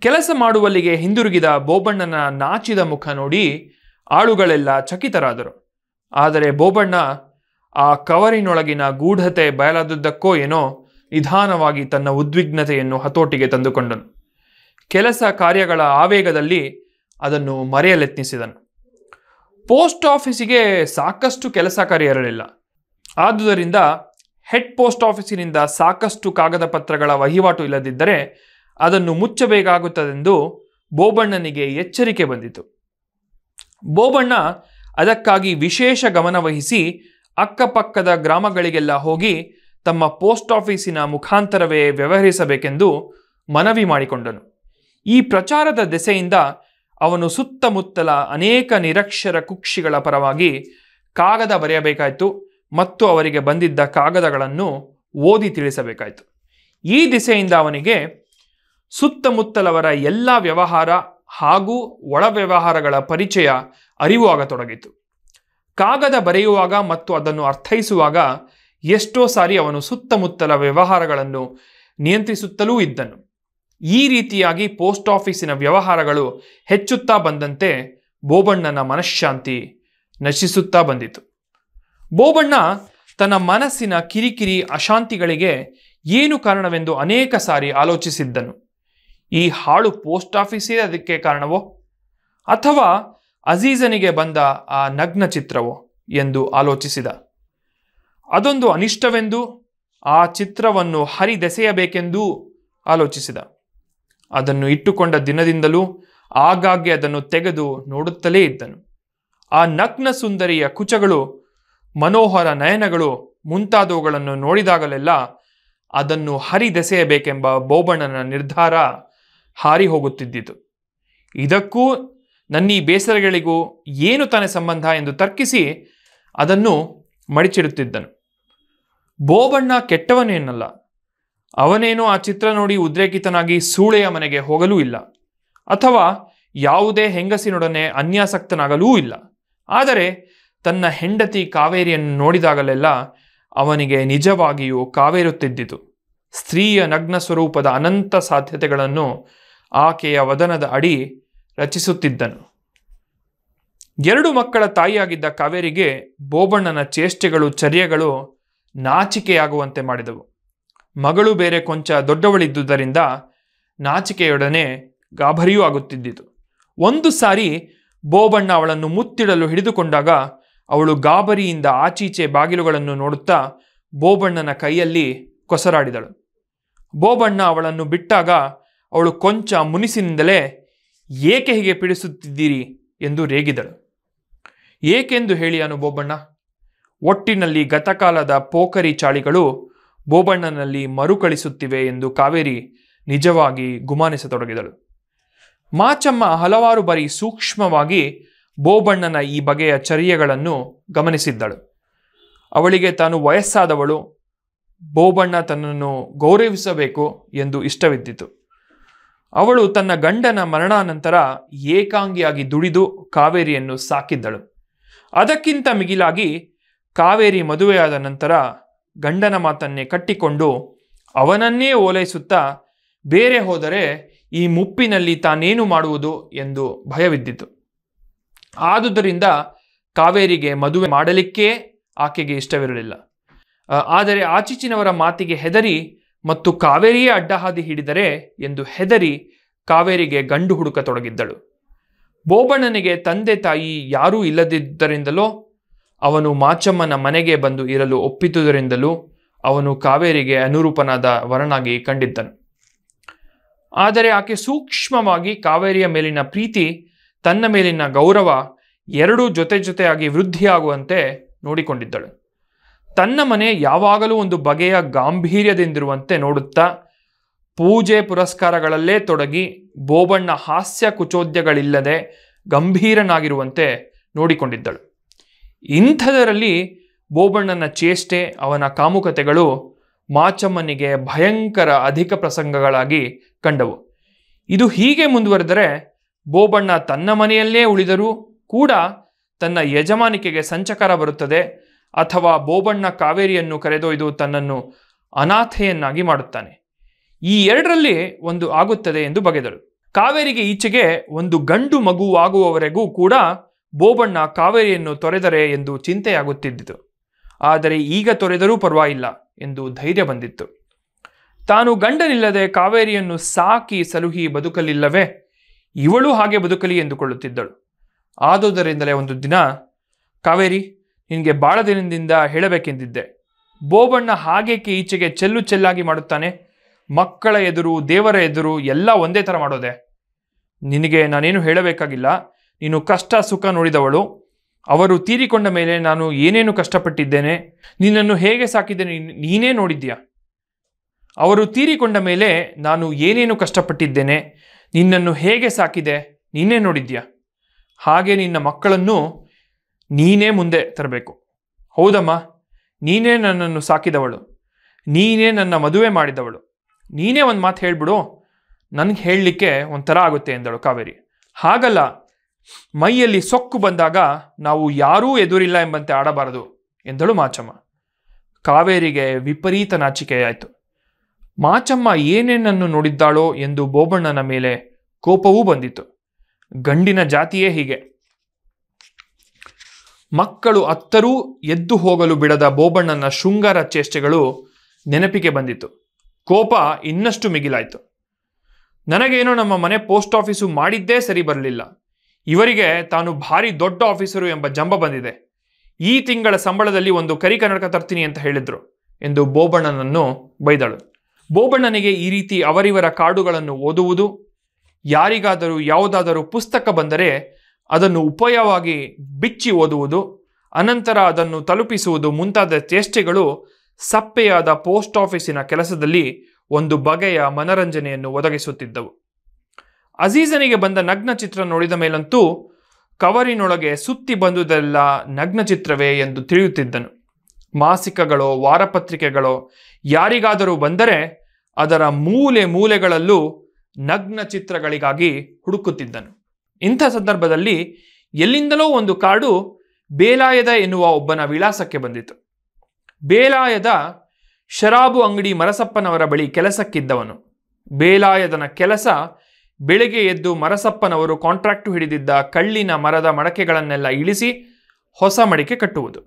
ಕೆಲಸ ಮಾಡುವಲ್ಲಿಗೆ ಹಿಂದಿರುಗಿದ ಬೋಬಣ್ಣನ ನಾಚಿದ ಮುಖ ನೋಡಿ ಆಳುಗಳೆಲ್ಲ ಚಕಿತರಾದರು. ಆದರೆ ಬೋಬಣ್ಣ, ಆ ಕವರಿನೊಳಗಿನ ಗೂಢತೆ ಬಯಲಾದದ್ದಕ್ಕೋ ಏನೋ ನಿಧಾನವಾಗಿ ತನ್ನ ಉದ್ವಿಗ್ನತೆಯನ್ನು ಹತೋಟಿಗೆ ತಂದುಕೊಂಡನು. ಕೆಲಸ ಕಾರ್ಯಗಳ ಆವೇಗದಲ್ಲಿ ಅದನ್ನು ಮರೆಯಲೆತ್ನಿಸಿದನು. ಪೋಸ್ಟ್ ಆಫೀಸಿಗೆ ಸಾಕಷ್ಟು ಕೆಲಸ ಕಾರ್ಯ ಇರಲಿಲ್ಲ ಆದುದರಿಂದ ಹೆಡ್ ಪೋಸ್ಟ್ ಆಫೀಸಿನಿಂದ ಸಾಕಷ್ಟು ಕಾಗದ ಪತ್ರಗಳ ವಹಿವಾಟು ಇಲ್ಲದಿದ್ದರೆ ಅದನ್ನು ಮುಚ್ಚಬೇಕಾಗುತ್ತದೆಂದು ಬೋಬಣ್ಣನಿಗೆ ಎಚ್ಚರಿಕೆ ಬಂದಿತು. ಬೋಬಣ್ಣ ಅದಕ್ಕಾಗಿ ವಿಶೇಷ ಗಮನವಹಿಸಿ ಅಕ್ಕಪಕ್ಕದ ಗ್ರಾಮಗಳಿಗೆಲ್ಲ ಹೋಗಿ ತಮ್ಮ ಪೋಸ್ಟ್ ಆಫೀಸಿನ ಮುಖಾಂತರವೇ ವ್ಯವಹರಿಸಬೇಕೆಂದು ಮನವಿ ಮಾಡಿಕೊಂಡನು. ಈ ಪ್ರಚಾರದ ದೆಸೆಯಿಂದ ಅವನು ಸುತ್ತಮುತ್ತಲ ಅನೇಕ ನಿರಕ್ಷರ ಕುಕ್ಷಿಗಳ ಪರವಾಗಿ ಕಾಗದ ಬರೆಯಬೇಕಾಯಿತು ಮತ್ತು ಅವರಿಗೆ ಬಂದಿದ್ದ ಕಾಗದಗಳನ್ನು ಓದಿ ತಿಳಿಸಬೇಕಾಯಿತು. ಈ ದಿಸೆಯಿಂದ ಅವನಿಗೆ ಸುತ್ತಮುತ್ತಲವರ ಎಲ್ಲ ವ್ಯವಹಾರ ಹಾಗೂ ಒಳ ವ್ಯವಹಾರಗಳ ಪರಿಚಯ ಅರಿವು ಆಗತೊಡಗಿತು ಕಾಗದ ಬರೆಯುವಾಗ ಮತ್ತು ಅದನ್ನು ಅರ್ಥೈಸುವಾಗ ಎಷ್ಟೋ ಸಾರಿ ಅವನು ಸುತ್ತಮುತ್ತಲ ವ್ಯವಹಾರಗಳನ್ನು ನಿಯಂತ್ರಿಸುತ್ತಲೂ ಇದ್ದನು. ಈ ರೀತಿಯಾಗಿ ಪೋಸ್ಟ್ ಆಫೀಸಿನ ವ್ಯವಹಾರಗಳು ಹೆಚ್ಚುತ್ತಾ ಬಂದಂತೆ ಬೋಬಣ್ಣನ ಮನಃಶಾಂತಿ ನಶಿಸುತ್ತಾ ಬಂದಿತು. ಬೋಬಣ್ಣ ತನ್ನ ಮನಸ್ಸಿನ ಕಿರಿಕಿರಿ ಅಶಾಂತಿಗಳಿಗೆ ಏನು ಕಾರಣವೆಂದು ಅನೇಕ ಸಾರಿ ಆಲೋಚಿಸಿದ್ದನು. ಈ ಹಾಳು ಪೋಸ್ಟ್ ಆಫೀಸೇ ಅದಕ್ಕೆ ಕಾರಣವೋ? ಅಥವಾ ಅಜೀಜನಿಗೆ ಬಂದ ಆ ನಗ್ನ ಚಿತ್ರವೋ ಎಂದು ಆಲೋಚಿಸಿದ? ಅದೊಂದು ಅನಿಷ್ಟವೆಂದು ಆ ಚಿತ್ರವನ್ನು ಹರಿದೆಸೆಯಬೇಕೆಂದೂ ಆಲೋಚಿಸಿದ. ಅದನ್ನು ಇಟ್ಟುಕೊಂಡ ದಿನದಿಂದಲೂ ಆಗಾಗ್ಗೆ ಅದನ್ನು ತೆಗೆದು ನೋಡುತ್ತಲೇ ಇದ್ದನು. ಆ ನಗ್ನ ಸುಂದರಿಯ ಕುಚಗಳು, ಮನೋಹರ ನಯನಗಳು ಮುಂತಾದವುಗಳನ್ನು ನೋಡಿದಾಗಲೆಲ್ಲ ಅದನ್ನು ಹರಿದೆಸೆಯಬೇಕೆಂಬ ಬೋಬಣ್ಣನ ನಿರ್ಧಾರ ಹಾರಿ ಹೋಗುತ್ತಿದ್ದಿತು. ಇದಕ್ಕೂ ನನ್ನ ಈ ಬೇಸರಗಳಿಗೂ ಏನು ತಾನೇ ಸಂಬಂಧ ಎಂದು ತರ್ಕಿಸಿ ಅದನ್ನು ಮಡಿಚಿಡುತ್ತಿದ್ದನು. ಬೋಬಣ್ಣ ಕೆಟ್ಟವನೇನಲ್ಲ ಅವನೇನೋ ಆ ಚಿತ್ರ ನೋಡಿ ಉದ್ರೇಕಿತನಾಗಿ ಸೂಳೆಯ ಮನೆಗೆ ಹೋಗಲೂ ಇಲ್ಲ. ಅಥವಾ ಯಾವುದೇ ಹೆಂಗಸಿನೊಡನೆ ಅನ್ಯಾಸಕ್ತನಾಗಲೂ ಇಲ್ಲ. ಆದರೆ ತನ್ನ ಹೆಂಡತಿ ಕಾವೇರಿಯನ್ನು ನೋಡಿದಾಗಲೆಲ್ಲ ಅವನಿಗೆ ನಿಜವಾಗಿಯೂ ಕಾವೇರುತ್ತಿದ್ದಿತು. ಸ್ತ್ರೀಯ ನಗ್ನ ಸ್ವರೂಪದ ಅನಂತ ಸಾಧ್ಯತೆಗಳನ್ನು ಆಕೆಯ ವದನದ ಅಡಿ ರಚಿಸುತ್ತಿದ್ದನು. ಎರಡು ಮಕ್ಕಳ ತಾಯಿಯಾಗಿದ್ದ ಕಾವೇರಿಗೆ ಬೋಬಣ್ಣನ ಚೇಷ್ಟೆಗಳು, ಚರ್ಯಗಳು ನಾಚಿಕೆಯಾಗುವಂತೆ ಮಾಡಿದವು. ಮಗಳು ಬೇರೆ ಕೊಂಚ ದೊಡ್ಡವಳಿದ್ದುದರಿಂದ ನಾಚಿಕೆಯೊಡನೆ ಗಾಬರಿಯೂ ಆಗುತ್ತಿದ್ದಿತು. ಒಂದು ಸಾರಿ ಬೋಬಣ್ಣ ಅವಳನ್ನು ಮುತ್ತಿಡಲು ಹಿಡಿದುಕೊಂಡಾಗ ಅವಳು ಗಾಬರಿಯಿಂದ ಆಚೀಚೆ ಬಾಗಿಲುಗಳನ್ನು ನೋಡುತ್ತಾ ಬೋಬಣ್ಣನ ಕೈಯಲ್ಲಿ ಕೊಸರಾಡಿದಳು. ಬೋಬಣ್ಣ ಅವಳನ್ನು ಬಿಟ್ಟಾಗ ಅವಳು ಕೊಂಚ ಮುನಿಸಿನಿಂದಲೇ ಏಕೆ ಹೀಗೆ ಪೀಡಿಸುತ್ತಿದ್ದೀರಿ ಎಂದು ರೇಗಿದಳು. ಏಕೆಂದು ಹೇಳಿ ಅನು ಬೋಬಣ್ಣ? ಒಟ್ಟಿನಲ್ಲಿ ಗತಕಾಲದ ಪೋಖರಿ ಚಾಳಿಗಳು ಬೋಬಣ್ಣನಲ್ಲಿ ಮರುಕಳಿಸುತ್ತಿವೆ ಎಂದು ಕಾವೇರಿ ನಿಜವಾಗಿ ಗುಮಾನಿಸತೊಡಗಿದಳು. ಮಾಚಮ್ಮ ಹಲವಾರು ಬಾರಿ ಸೂಕ್ಷ್ಮವಾಗಿ ಬೋಬಣ್ಣನ ಈ ಬಗೆಯ ಚರ್ಯೆಗಳನ್ನು ಗಮನಿಸಿದ್ದಳು. ಅವಳಿಗೆ ತಾನು ವಯಸ್ಸಾದವಳು, ಬೋಬಣ್ಣ ತನ್ನನ್ನು ಗೌರವಿಸಬೇಕು ಎಂದು ಇಷ್ಟವಿದ್ದಿತು. ಅವಳು ತನ್ನ ಗಂಡನ ಮರಣಾನಂತರ ಏಕಾಂಗಿಯಾಗಿ ದುಡಿದು ಕಾವೇರಿಯನ್ನು ಸಾಕಿದ್ದಳು. ಅದಕ್ಕಿಂತ ಮಿಗಿಲಾಗಿ ಕಾವೇರಿ ಮದುವೆಯಾದ ನಂತರ ಗಂಡನ ಮಾತನ್ನೇ ಕಟ್ಟಿಕೊಂಡು ಅವನನ್ನೇ ಓಲೈಸುತ್ತಾ ಬೇರೆ ಹೋದರೆ ಈ ಮುಪ್ಪಿನಲ್ಲಿ ತಾನೇನು ಮಾಡುವುದು ಎಂದು ಭಯವಿದ್ದಿತು. ಆದುದರಿಂದ ಕಾವೇರಿಗೆ ಮದುವೆ ಮಾಡಲಿಕ್ಕೇ ಆಕೆಗೆ ಇಷ್ಟವಿರಲಿಲ್ಲ. ಆದರೆ ಆಚೀಚಿನವರ ಮಾತಿಗೆ ಹೆದರಿ ಮತ್ತು ಕಾವೇರಿಯೇ ಅಡ್ಡಹಾದಿ ಹಿಡಿದರೆ ಎಂದು ಹೆದರಿ ಕಾವೇರಿಗೆ ಗಂಡು ಹುಡುಕತೊಡಗಿದ್ದಳು. ಬೋಬಣ್ಣನಿಗೆ ತಂದೆ ತಾಯಿ ಯಾರೂ ಇಲ್ಲದಿದ್ದರಿಂದಲೋ, ಅವನು ಮಾಚಮ್ಮನ ಮನೆಗೆ ಬಂದು ಇರಲು ಒಪ್ಪಿದುದರಿಂದಲೂ ಅವನು ಕಾವೇರಿಗೆ ಅನುರೂಪನಾದ ವರನಾಗಿ ಕಂಡಿದ್ದನು. ಆದರೆ ಆಕೆ ಸೂಕ್ಷ್ಮವಾಗಿ ಕಾವೇರಿಯ ಮೇಲಿನ ಪ್ರೀತಿ, ತನ್ನ ಮೇಲಿನ ಗೌರವ, ಎರಡೂ ಜೊತೆ ಜೊತೆಯಾಗಿ ವೃದ್ಧಿಯಾಗುವಂತೆ ನೋಡಿಕೊಂಡಿದ್ದಳು. ತನ್ನ ಮನೆ ಯಾವಾಗಲೂ ಒಂದು ಬಗೆಯ ಗಾಂಭೀರ್ಯದಿಂದಿರುವಂತೆ ನೋಡುತ್ತಾ ಪೂಜೆ ಪುರಸ್ಕಾರಗಳಲ್ಲೇ ತೊಡಗಿ ಬೋಬಣ್ಣ ಹಾಸ್ಯ ಕುಚೋದ್ಯಗಳಿಲ್ಲದೆ ಗಂಭೀರನಾಗಿರುವಂತೆ ನೋಡಿಕೊಂಡಿದ್ದಳು. ಇಂಥದರಲ್ಲಿ ಬೋಬಣ್ಣನ ಚೇಷ್ಟೆ, ಅವನ ಕಾಮುಕತೆಗಳು ಮಾಚಮ್ಮನಿಗೆ ಭಯಂಕರ ಅಧಿಕ ಪ್ರಸಂಗಗಳಾಗಿ ಕಂಡವು. ಇದು ಹೀಗೆ ಮುಂದುವರೆದರೆ ಬೋಬಣ್ಣ ತನ್ನ ಮನೆಯಲ್ಲೇ ಉಳಿದರೂ ಕೂಡ ತನ್ನ ಯಜಮಾನಿಕೆಗೆ ಸಂಚಕಾರ ಬರುತ್ತದೆ ಅಥವಾ ಬೋಬಣ್ಣ ಕಾವೇರಿಯನ್ನು ಕರೆದೊಯ್ದು ತನ್ನನ್ನು ಅನಾಥೆಯನ್ನಾಗಿ ಮಾಡುತ್ತಾನೆ. ಈ ಎರಡರಲ್ಲಿ ಒಂದು ಆಗುತ್ತದೆ ಎಂದು ಬಗೆದಳು ಕಾವೇರಿಗೆ ಈಚೆಗೆ ಒಂದು ಗಂಡು ಮಗುವಾಗುವವರೆಗೂ ಕೂಡ ಬೋಬಣ್ಣ ಕಾವೇರಿಯನ್ನು ತೊರೆದರೆ ಎಂದು ಚಿಂತೆಯಾಗುತ್ತಿದ್ದಿತು. ಆದರೆ ಈಗ ತೊರೆದರೂ ಪರವಾಗಿಲ್ಲ ಎಂದು ಧೈರ್ಯ ಬಂದಿತ್ತು. ತಾನು ಗಂಡನಿಲ್ಲದೆ ಕಾವೇರಿಯನ್ನು ಸಾಕಿ ಸಲುಹಿ ಬದುಕಲಿಲ್ಲವೇ? ಇವಳು ಹಾಗೆ ಬದುಕಲಿ ಎಂದುಕೊಳ್ಳುತ್ತಿದ್ದಳು. ಆದುದರಿಂದಲೇ ಒಂದು ದಿನ, ಕಾವೇರಿ ನಿನಗೆ ಬಾಳ ದಿನದಿಂದ ಹೇಳಬೇಕೆಂದಿದ್ದೆ. ಬೋಬಣ್ಣ ಹಾಗೇಕೆ ಈಚೆಗೆ ಚೆಲ್ಲು ಚೆಲ್ಲಾಗಿ ಮಾಡುತ್ತಾನೆ? ಮಕ್ಕಳ ಎದುರು, ದೇವರ ಎದುರು ಎಲ್ಲ ಒಂದೇ ಥರ ಮಾಡೋದೆ. ನಿನಗೆ ನಾನೇನು ಹೇಳಬೇಕಾಗಿಲ್ಲ. ನೀನು ಕಷ್ಟ, ಸುಖ ನೋಡಿದವಳು. ಅವರು ತೀರಿಕೊಂಡ ಮೇಲೆ ನಾನು ಏನೇನು ಕಷ್ಟಪಟ್ಟಿದ್ದೇನೆ? ನಿನ್ನನ್ನು ಹೇಗೆ ಸಾಕಿದ್ದೇನೆ? ನೀನೇ ನೋಡಿದ್ಯಾ ಅವರು ತೀರಿಕೊಂಡ ಮೇಲೆ ನಾನು ಏನೇನು ಕಷ್ಟಪಟ್ಟಿದ್ದೇನೆ? ನಿನ್ನನ್ನು ಹೇಗೆ ಸಾಕಿದೆ? ನೀನೇ ನೋಡಿದ್ಯಾ ಹಾಗೆ ನಿನ್ನ ಮಕ್ಕಳನ್ನು ನೀನೇ ಮುಂದೆ ತರಬೇಕು. ಹೌದಮ್ಮ, ನೀನೇ ನನ್ನನ್ನು ಸಾಕಿದವಳು. ನೀನೇ ನನ್ನ ಮದುವೆ ಮಾಡಿದವಳು. ನೀನೇ ಒಂದು ಮಾತು ಹೇಳ್ಬಿಡು. ನನಗೆ ಹೇಳಲಿಕ್ಕೆ ಒಂಥರ ಆಗುತ್ತೆ ಎಂದಳು ಕಾವೇರಿ. ಹಾಗಲ್ಲ, ಮೈಯಲ್ಲಿ ಸೊಕ್ಕು ಬಂದಾಗ ನಾವು ಯಾರೂ ಎದುರಿಲ್ಲ ಎಂಬಂತೆ ಆಡಬಾರದು ಎಂದಳು ಮಾಚಮ್ಮ. ಕಾವೇರಿಗೆ ವಿಪರೀತ ನಾಚಿಕೆಯಾಯಿತು. ಮಾಚಮ್ಮ ಏನೇನನ್ನು ನೋಡಿದ್ದಾಳೋ ಎಂದು ಬೋಬಣ್ಣನ ಮೇಲೆ ಕೋಪವೂ ಬಂದಿತು ಗಂಡಿನ ಜಾತಿಯೇ ಹೀಗೆ. ಮಕ್ಕಳು ಅತ್ತರೂ ಎದ್ದು ಹೋಗಲು ಬಿಡದ ಬೋಬಣ್ಣನ ಶೃಂಗಾರ ಚೇಷ್ಟೆಗಳು ನೆನಪಿಗೆ ಬಂದಿತು ಕೋಪ ಇನ್ನಷ್ಟು ಮಿಗಿಲಾಯಿತು. ನನಗೇನೋ ನಮ್ಮ ಮನೆ ಪೋಸ್ಟ್ ಆಫೀಸು ಮಾಡಿದ್ದೇ ಸರಿ ಬರಲಿಲ್ಲ. ಇವರಿಗೆ ತಾನು ಭಾರಿ ದೊಡ್ಡ ಆಫೀಸರು ಎಂಬ ಜಂಬ ಬಂದಿದೆ. ಈ ತಿಂಗಳ ಸಂಬಳದಲ್ಲಿ ಒಂದು ಕರಿ ಕನ್ನಡಕ ತರ್ತೀನಿ ಅಂತ ಹೇಳಿದ್ರು ಎಂದು ಬೋಬಣ್ಣನನ್ನು ಬೈದಳು. ಬೋಬಣ್ಣನಿಗೆ ಈ ರೀತಿ ಅವರಿವರ ಕಾಡುಗಳನ್ನು ಓದುವುದು, ಯಾರಿಗಾದರೂ ಯಾವುದಾದರೂ ಪುಸ್ತಕ ಬಂದರೆ ಅದನ್ನು ಉಪಯವಾಗಿ ಬಿಚ್ಚಿ ಓದುವುದು, ಅನಂತರ ಅದನ್ನು ತಲುಪಿಸುವುದು ಮುಂತಾದ ಚೇಷ್ಟೆಗಳು ಸಪ್ಪೆಯಾದ ಪೋಸ್ಟ್ ಆಫೀಸಿನ ಕೆಲಸದಲ್ಲಿ ಒಂದು ಬಗೆಯ ಮನರಂಜನೆಯನ್ನು ಒದಗಿಸುತ್ತಿದ್ದವು. ಅಜೀಜನಿಗೆ ಬಂದ ನಗ್ನ ಚಿತ್ರ ನೋಡಿದ ಮೇಲಂತೂ ಕವರಿನೊಳಗೆ ಸುತ್ತಿ ಬಂದುದೆಲ್ಲ ನಗ್ನ ಚಿತ್ರವೇ ಎಂದು ತಿಳಿಯುತ್ತಿದ್ದನು. ಮಾಸಿಕಗಳೋ, ವಾರಪತ್ರಿಕೆಗಳೋ ಯಾರಿಗಾದರೂ ಬಂದರೆ ಅದರ ಮೂಲೆ ಮೂಲೆಗಳಲ್ಲೂ ನಗ್ನ ಚಿತ್ರಗಳಿಗಾಗಿ ಹುಡುಕುತ್ತಿದ್ದನು. ಇಂಥ ಸಂದರ್ಭದಲ್ಲಿ ಎಲ್ಲಿಂದಲೋ ಒಂದು ಕಾರ್ಡು ಬೇಲಾಯದ ಎನ್ನುವ ಒಬ್ಬನ ವಿಳಾಸಕ್ಕೆ ಬಂದಿತು. ಬೇಲಾಯದ ಶರಾಬು ಅಂಗಡಿ ಮರಸಪ್ಪನವರ ಬಳಿ ಕೆಲಸಕ್ಕಿದ್ದವನು. ಬೇಲಾಯದನ ಕೆಲಸ ಬೆಳಿಗ್ಗೆ ಎದ್ದು ಮರಸಪ್ಪನವರು ಕಾಂಟ್ರಾಕ್ಟು ಹಿಡಿದಿದ್ದ ಕಳ್ಳಿನ ಮರದ ಮಡಕೆಗಳನ್ನೆಲ್ಲ ಇಳಿಸಿ ಹೊಸ ಮಡಿಕೆ ಕಟ್ಟುವುದು.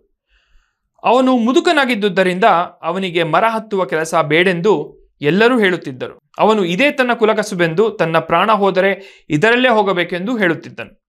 ಅವನು ಮುದುಕನಾಗಿದ್ದುದರಿಂದ ಅವನಿಗೆ ಮರ ಹತ್ತುವ ಕೆಲಸ ಬೇಡೆಂದು ಎಲ್ಲರೂ ಹೇಳುತ್ತಿದ್ದರು. ಅವನು ಇದೇ ತನ್ನ ಕುಲಕಸುಬೆಂದು ತನ್ನ ಪ್ರಾಣ ಹೋದರೆ ಇದರಲ್ಲೇ ಹೋಗಬೇಕೆಂದು ಹೇಳುತ್ತಿದ್ದನು.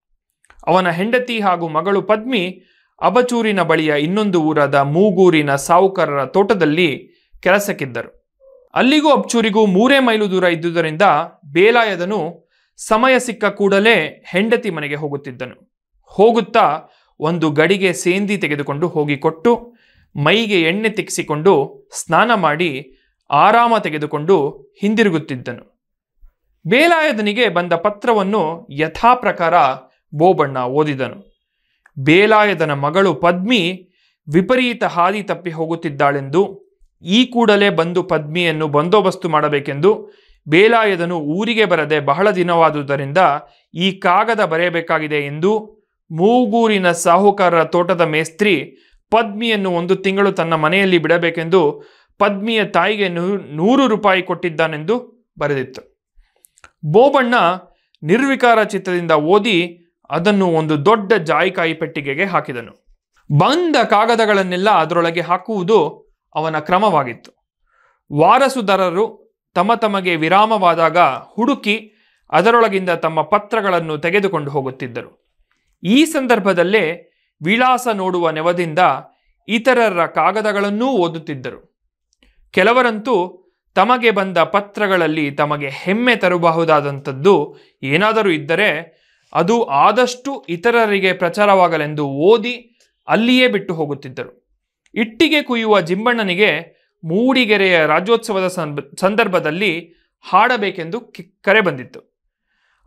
ಅವನ ಹೆಂಡತಿ ಹಾಗೂ ಮಗಳು ಪದ್ಮಿ ಅಬಚೂರಿನ ಬಳಿಯ ಇನ್ನೊಂದು ಊರಾದ ಮೂಗೂರಿನ ಸಾವುಕಾರರ ತೋಟದಲ್ಲಿ ಕೆಲಸಕ್ಕಿದ್ದರು. ಅಲ್ಲಿಗೂ ಅಬ್ಚೂರಿಗೂ ಮೂರೇ ಮೈಲು ದೂರ ಇದ್ದುದರಿಂದ ಬೇಲಾಯದನು ಸಮಯ ಸಿಕ್ಕ ಕೂಡಲೇ ಹೆಂಡತಿ ಮನೆಗೆ ಹೋಗುತ್ತಿದ್ದನು. ಹೋಗುತ್ತಾ ಒಂದು ಗಡಿಗೆ ಸೇಂದಿ ತೆಗೆದುಕೊಂಡು ಹೋಗಿ ಕೊಟ್ಟು ಮೈಗೆ ಎಣ್ಣೆ ತಿಕ್ಕಿಸಿಕೊಂಡು ಸ್ನಾನ ಮಾಡಿ ಆರಾಮ ತೆಗೆದುಕೊಂಡು ಹಿಂದಿರುಗುತ್ತಿದ್ದನು. ಬೇಲಾಯದನಿಗೆ ಬಂದ ಪತ್ರವನ್ನು ಯಥಾಪ್ರಕಾರ ಬೋಬಣ್ಣ ಓದಿದನು. ಬೇಲಾಯದನ ಮಗಳು ಪದ್ಮಿ ವಿಪರೀತ ಹಾದಿ ತಪ್ಪಿ ಹೋಗುತ್ತಿದ್ದಾಳೆಂದು ಈ ಕೂಡಲೇ ಬಂದು ಪದ್ಮಿಯನ್ನು ಬಂದೋಬಸ್ತು ಮಾಡಬೇಕೆಂದು ಬೇಲಾಯದನು ಊರಿಗೆ ಬರದೆ ಬಹಳ ದಿನವಾದುದರಿಂದ ಈ ಕಾಗದ ಬರೆಯಬೇಕಾಗಿದೆ ಎಂದು ಮೂಗೂರಿನ ಸಾಹುಕಾರರ ತೋಟದ ಮೇಸ್ತ್ರಿ ಪದ್ಮಿಯನ್ನು ಒಂದು ತಿಂಗಳು ತನ್ನ ಮನೆಯಲ್ಲಿ ಬಿಡಬೇಕೆಂದು ಪದ್ಮಿಯ ತಾಯಿಗೆ ನೂರು ರೂಪಾಯಿ ಕೊಟ್ಟಿದ್ದಾನೆಂದು ಬರೆದಿತ್ತು. ಬೋಬಣ್ಣ ನಿರ್ವಿಕಾರ ಚಿತ್ರದಿಂದ ಓದಿ ಅದನ್ನು ಒಂದು ದೊಡ್ಡ ಜಾಯಿಕಾಯಿ ಪೆಟ್ಟಿಗೆಗೆ ಹಾಕಿದನು. ಬಂದ ಕಾಗದಗಳನ್ನೆಲ್ಲ ಅದರೊಳಗೆ ಹಾಕುವುದು ಅವನ ಕ್ರಮವಾಗಿತ್ತು. ವಾರಸುದಾರರು ತಮ್ಮ ತಮಗೆ ವಿರಾಮವಾದಾಗ ಹುಡುಕಿ ಅದರೊಳಗಿಂದ ತಮ್ಮ ಪತ್ರಗಳನ್ನು ತೆಗೆದುಕೊಂಡು ಹೋಗುತ್ತಿದ್ದರು. ಈ ಸಂದರ್ಭದಲ್ಲೇ ವಿಳಾಸ ನೋಡುವ ನೆವದಿಂದ ಇತರರ ಕಾಗದಗಳನ್ನೂ ಓದುತ್ತಿದ್ದರು. ಕೆಲವರಂತೂ ತಮಗೆ ಬಂದ ಪತ್ರಗಳಲ್ಲಿ ತಮಗೆ ಹೆಮ್ಮೆ ತರಬಹುದಾದಂಥದ್ದು ಏನಾದರೂ ಇದ್ದರೆ ಅದು ಆದಷ್ಟು ಇತರರಿಗೆ ಪ್ರಚಾರವಾಗಲೆಂದು ಓದಿ ಅಲ್ಲಿಯೇ ಬಿಟ್ಟು ಹೋಗುತ್ತಿದ್ದರು. ಇಟ್ಟಿಗೆ ಕುಯ್ಯುವ ಜಿಂಬಣ್ಣನಿಗೆ ಮೂಡಿಗೆರೆಯ ರಾಜ್ಯೋತ್ಸವದ ಸಂದರ್ಭದಲ್ಲಿ ಹಾಡಬೇಕೆಂದು ಕರೆ ಬಂದಿತ್ತು.